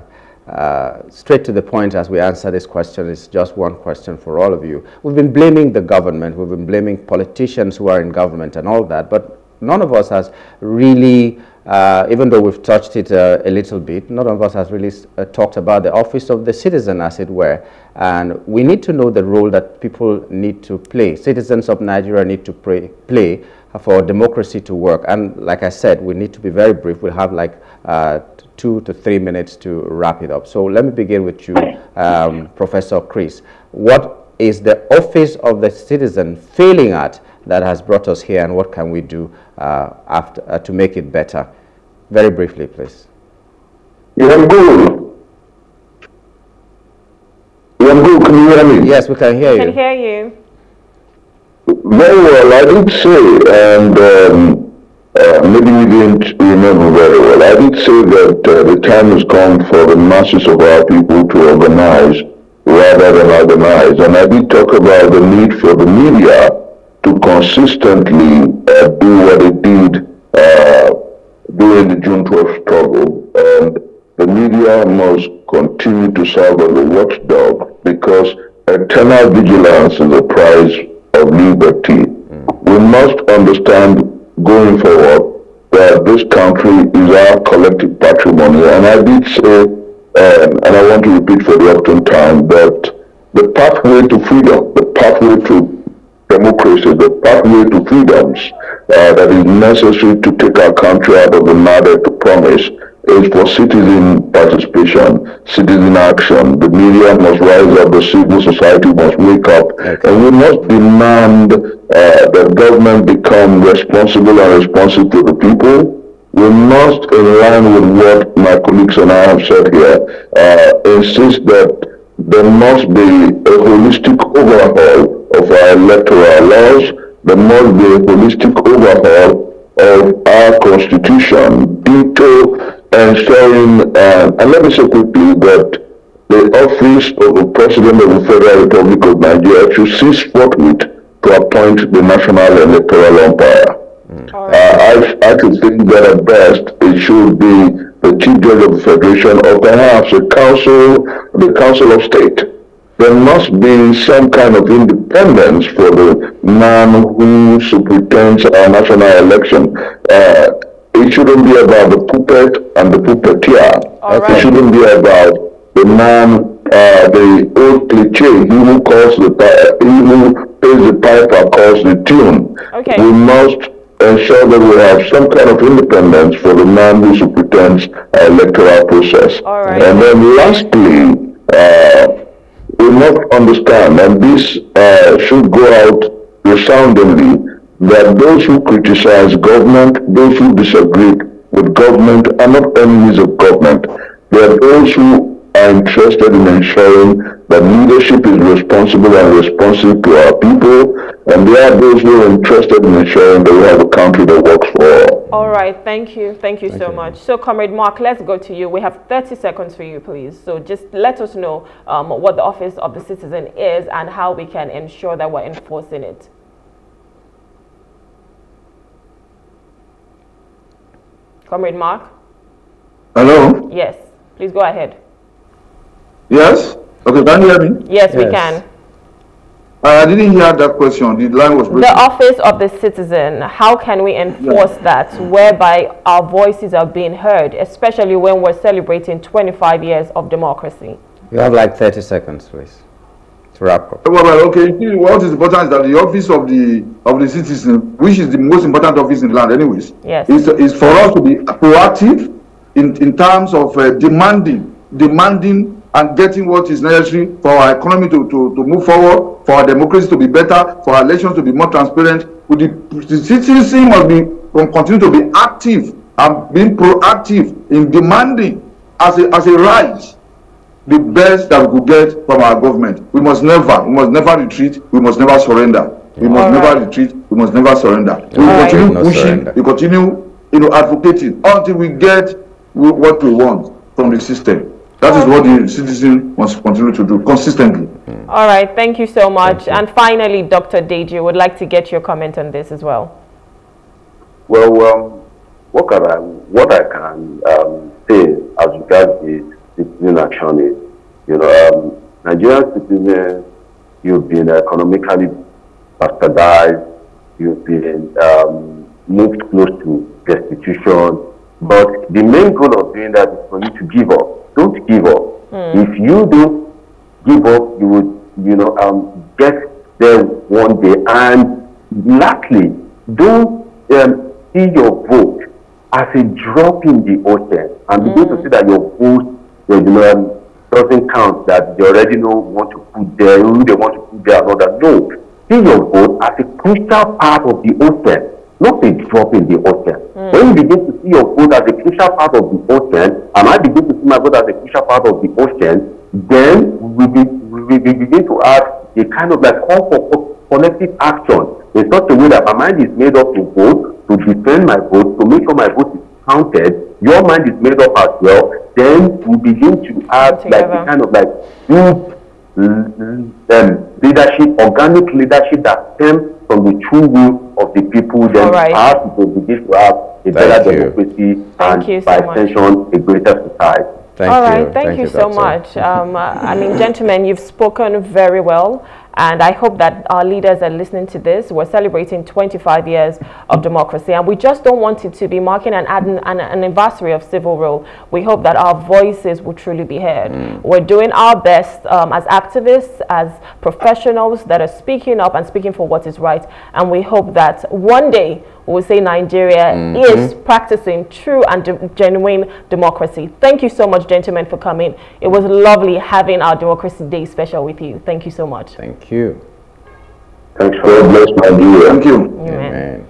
uh, straight to the point as we answer this question. It's just one question for all of you. We've been blaming the government, we've been blaming politicians who are in government and all that, but none of us has really uh, even though we've touched it uh, a little bit, none of us has really uh, talked about the office of the citizen, as it were. And we need to know the role that people need to play. Citizens of Nigeria need to pray, play for democracy to work. And like I said, we need to be very brief. We'll have like uh, two to three minutes to wrap it up. So let me begin with you, um, Professor Chris. What is the office of the citizen failing at that has brought us here and what can we do uh, after, uh, to make it better? Very briefly, please. Yeah, good. Yeah, good. Can you hear me? Yes, we can hear We you. can hear you. Very well. I did say, and um, uh, maybe you didn't remember very well. I did say that uh, the time has come for the masses of our people to organize rather than organize. And I did talk about the need for the media to consistently uh, do what it did uh, during the June 12th struggle. And the media must continue to serve as a watchdog because eternal vigilance is the price of liberty. We must understand going forward that this country is our collective patrimony. And I did say, um, and I want to repeat for the often time, that the pathway to freedom, the pathway to democracy, the pathway to freedoms uh, that is necessary to take our country out of the mother to promise is for citizen participation, citizen action. The media must rise up, the civil society must wake up, and we must demand uh, that government become responsible and responsive to the people. We must, in line with what my colleagues and I have said here, uh, insist that there must be a holistic overhaul of our electoral laws. There must be a holistic overhaul of our constitution, ditto ensuring, uh, and let me say quickly that the office of the President of the Federal Republic of Nigeria should cease forthwith to appoint the National Electoral Umpire. Uh, I, I could think that at best it should be the Chief Judge of the Federation or perhaps a council, the Council of State. There must be some kind of independence for the man who superintends our national election. Uh, it shouldn't be about the puppet and the puppeteer. All It shouldn't be about the man, uh, the old cliche, he who calls the, he who pays the piper calls the tune. Okay. We must ensure that we have some kind of independence for the man who superintends our electoral process. Right. And then lastly, uh, we must understand, and this uh, should go out resoundingly, that those who criticize government, those who disagree with government, are not enemies of government. They are those who are interested in ensuring that leadership is responsible and responsive to our people, and they are those who are interested in ensuring that we have a country that works for all. All right, thank you. Thank you so much. So, Comrade Mark, let's go to you. We have 30 seconds for you, please. So, just let us know um, what the Office of the Citizen is and how we can ensure that we're enforcing it. Comrade Mark? Hello? Yes, please go ahead. Yes? Okay, can you hear me? Yes, we can. Uh, I didn't hear that question. The line was breaking. The Office of the Citizen, how can we enforce that whereby our voices are being heard, especially when we're celebrating 25 years of democracy? You have like 30 seconds, please, to wrap up. Well, well, okay. What is important is that the office of the of the citizen, which is the most important office in the land, anyways, Yes. is, is for us to be proactive in, in terms of uh, demanding, demanding and getting what is necessary for our economy to, to, to move forward, for our democracy to be better, for our elections to be more transparent. With the, the citizen must be continue to be active and being proactive in demanding as a as a right the best that we could get from our government. We must never, we must never retreat. We must never surrender. We must All never right. retreat. We must never surrender. We will continue No pushing. surrender. We continue, you know, advocating until we get what we want from the system. That is what the citizen must continue to do consistently. All right, thank you so much. And finally, Dr. Deji, would like to get your comment on this as well. Well, um, what can I what I can um, say as regards the citizen action is, you know, um, Nigerian citizens, you've been economically bastardized, you've been um, moved close to destitution, but the main goal of doing that is for you to give up. Don't give up. If you don't give up, you would, you know, um, get there one day. And lastly, don't um, see your vote as a drop in the ocean and begin to see that your vote, you know, um, doesn't count. That you already know want to put there, who they want to put there, that. No, see your vote as a crucial part of the ocean, not a drop in the ocean. When you begin to see your vote as a crucial part of the ocean, and I begin to see my vote as a crucial part of the ocean, then we, be, we, we begin to add a kind of like call for collective action in such a way that my mind is made up to vote, to defend my vote, to make sure my vote is counted. Your mind is made up as well. Then we begin to add like the kind of like good um, leadership, organic leadership that stems from the true will of the people. Then All right. our people begin to have a better you. democracy Thank and you so by extension a greater society. Thank All you. right, thank, you, so much. Um, I mean, gentlemen, you've spoken very well, and I hope that our leaders are listening to this. We're celebrating 25 years of democracy, and we just don't want it to be marking an, an, an anniversary of civil rule. We hope that our voices will truly be heard. We're doing our best um, as activists, as professionals that are speaking up and speaking for what is right, and we hope that one day we will say Nigeria is practicing true and de- genuine democracy. Thank you so much, gentlemen, for coming. It was lovely having our Democracy Day special with you. Thank you so much. Thank you. Thanks for God bless Nigeria. Thank you. Amen.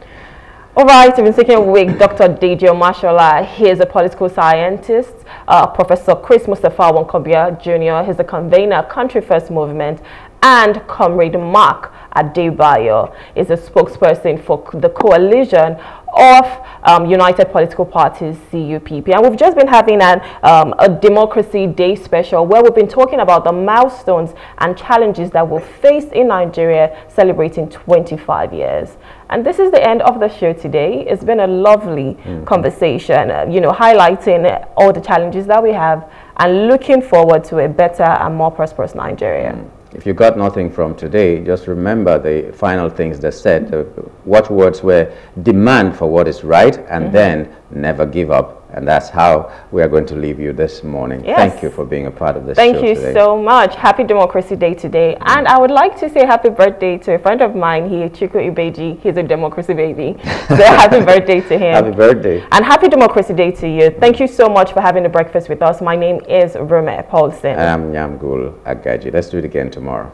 All right, we've been speaking with Dr. Deji Omoshola. He is a political scientist. Uh, Professor Chris Mustapha Nwaokobia Jr. He's the convener, Country First Movement. And Comrade Mark Adebayo is a spokesperson for the coalition of um, United Political Parties, CUPP. And we've just been having an, um, a Democracy Day special where we've been talking about the milestones and challenges that we'll face in Nigeria celebrating 25 years. And this is the end of the show today. It's been a lovely conversation, uh, you know, highlighting all the challenges that we have and looking forward to a better and more prosperous Nigeria. If you got nothing from today, just remember the final things they said. Uh, what words were demand for what is right and mm-hmm. then never give up. And that's how we are going to leave you this morning. Yes. Thank you for being a part of this Thank you today. so much. Happy Democracy Day today. And I would like to say happy birthday to a friend of mine here, Chico Ibeji. He's a democracy baby. So (laughs) happy birthday to him. Happy birthday. And happy Democracy Day to you. Thank you so much for having the breakfast with us. My name is Rome Paulson. I'm Nyamgul Agaji. Let's do it again tomorrow.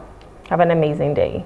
Have an amazing day.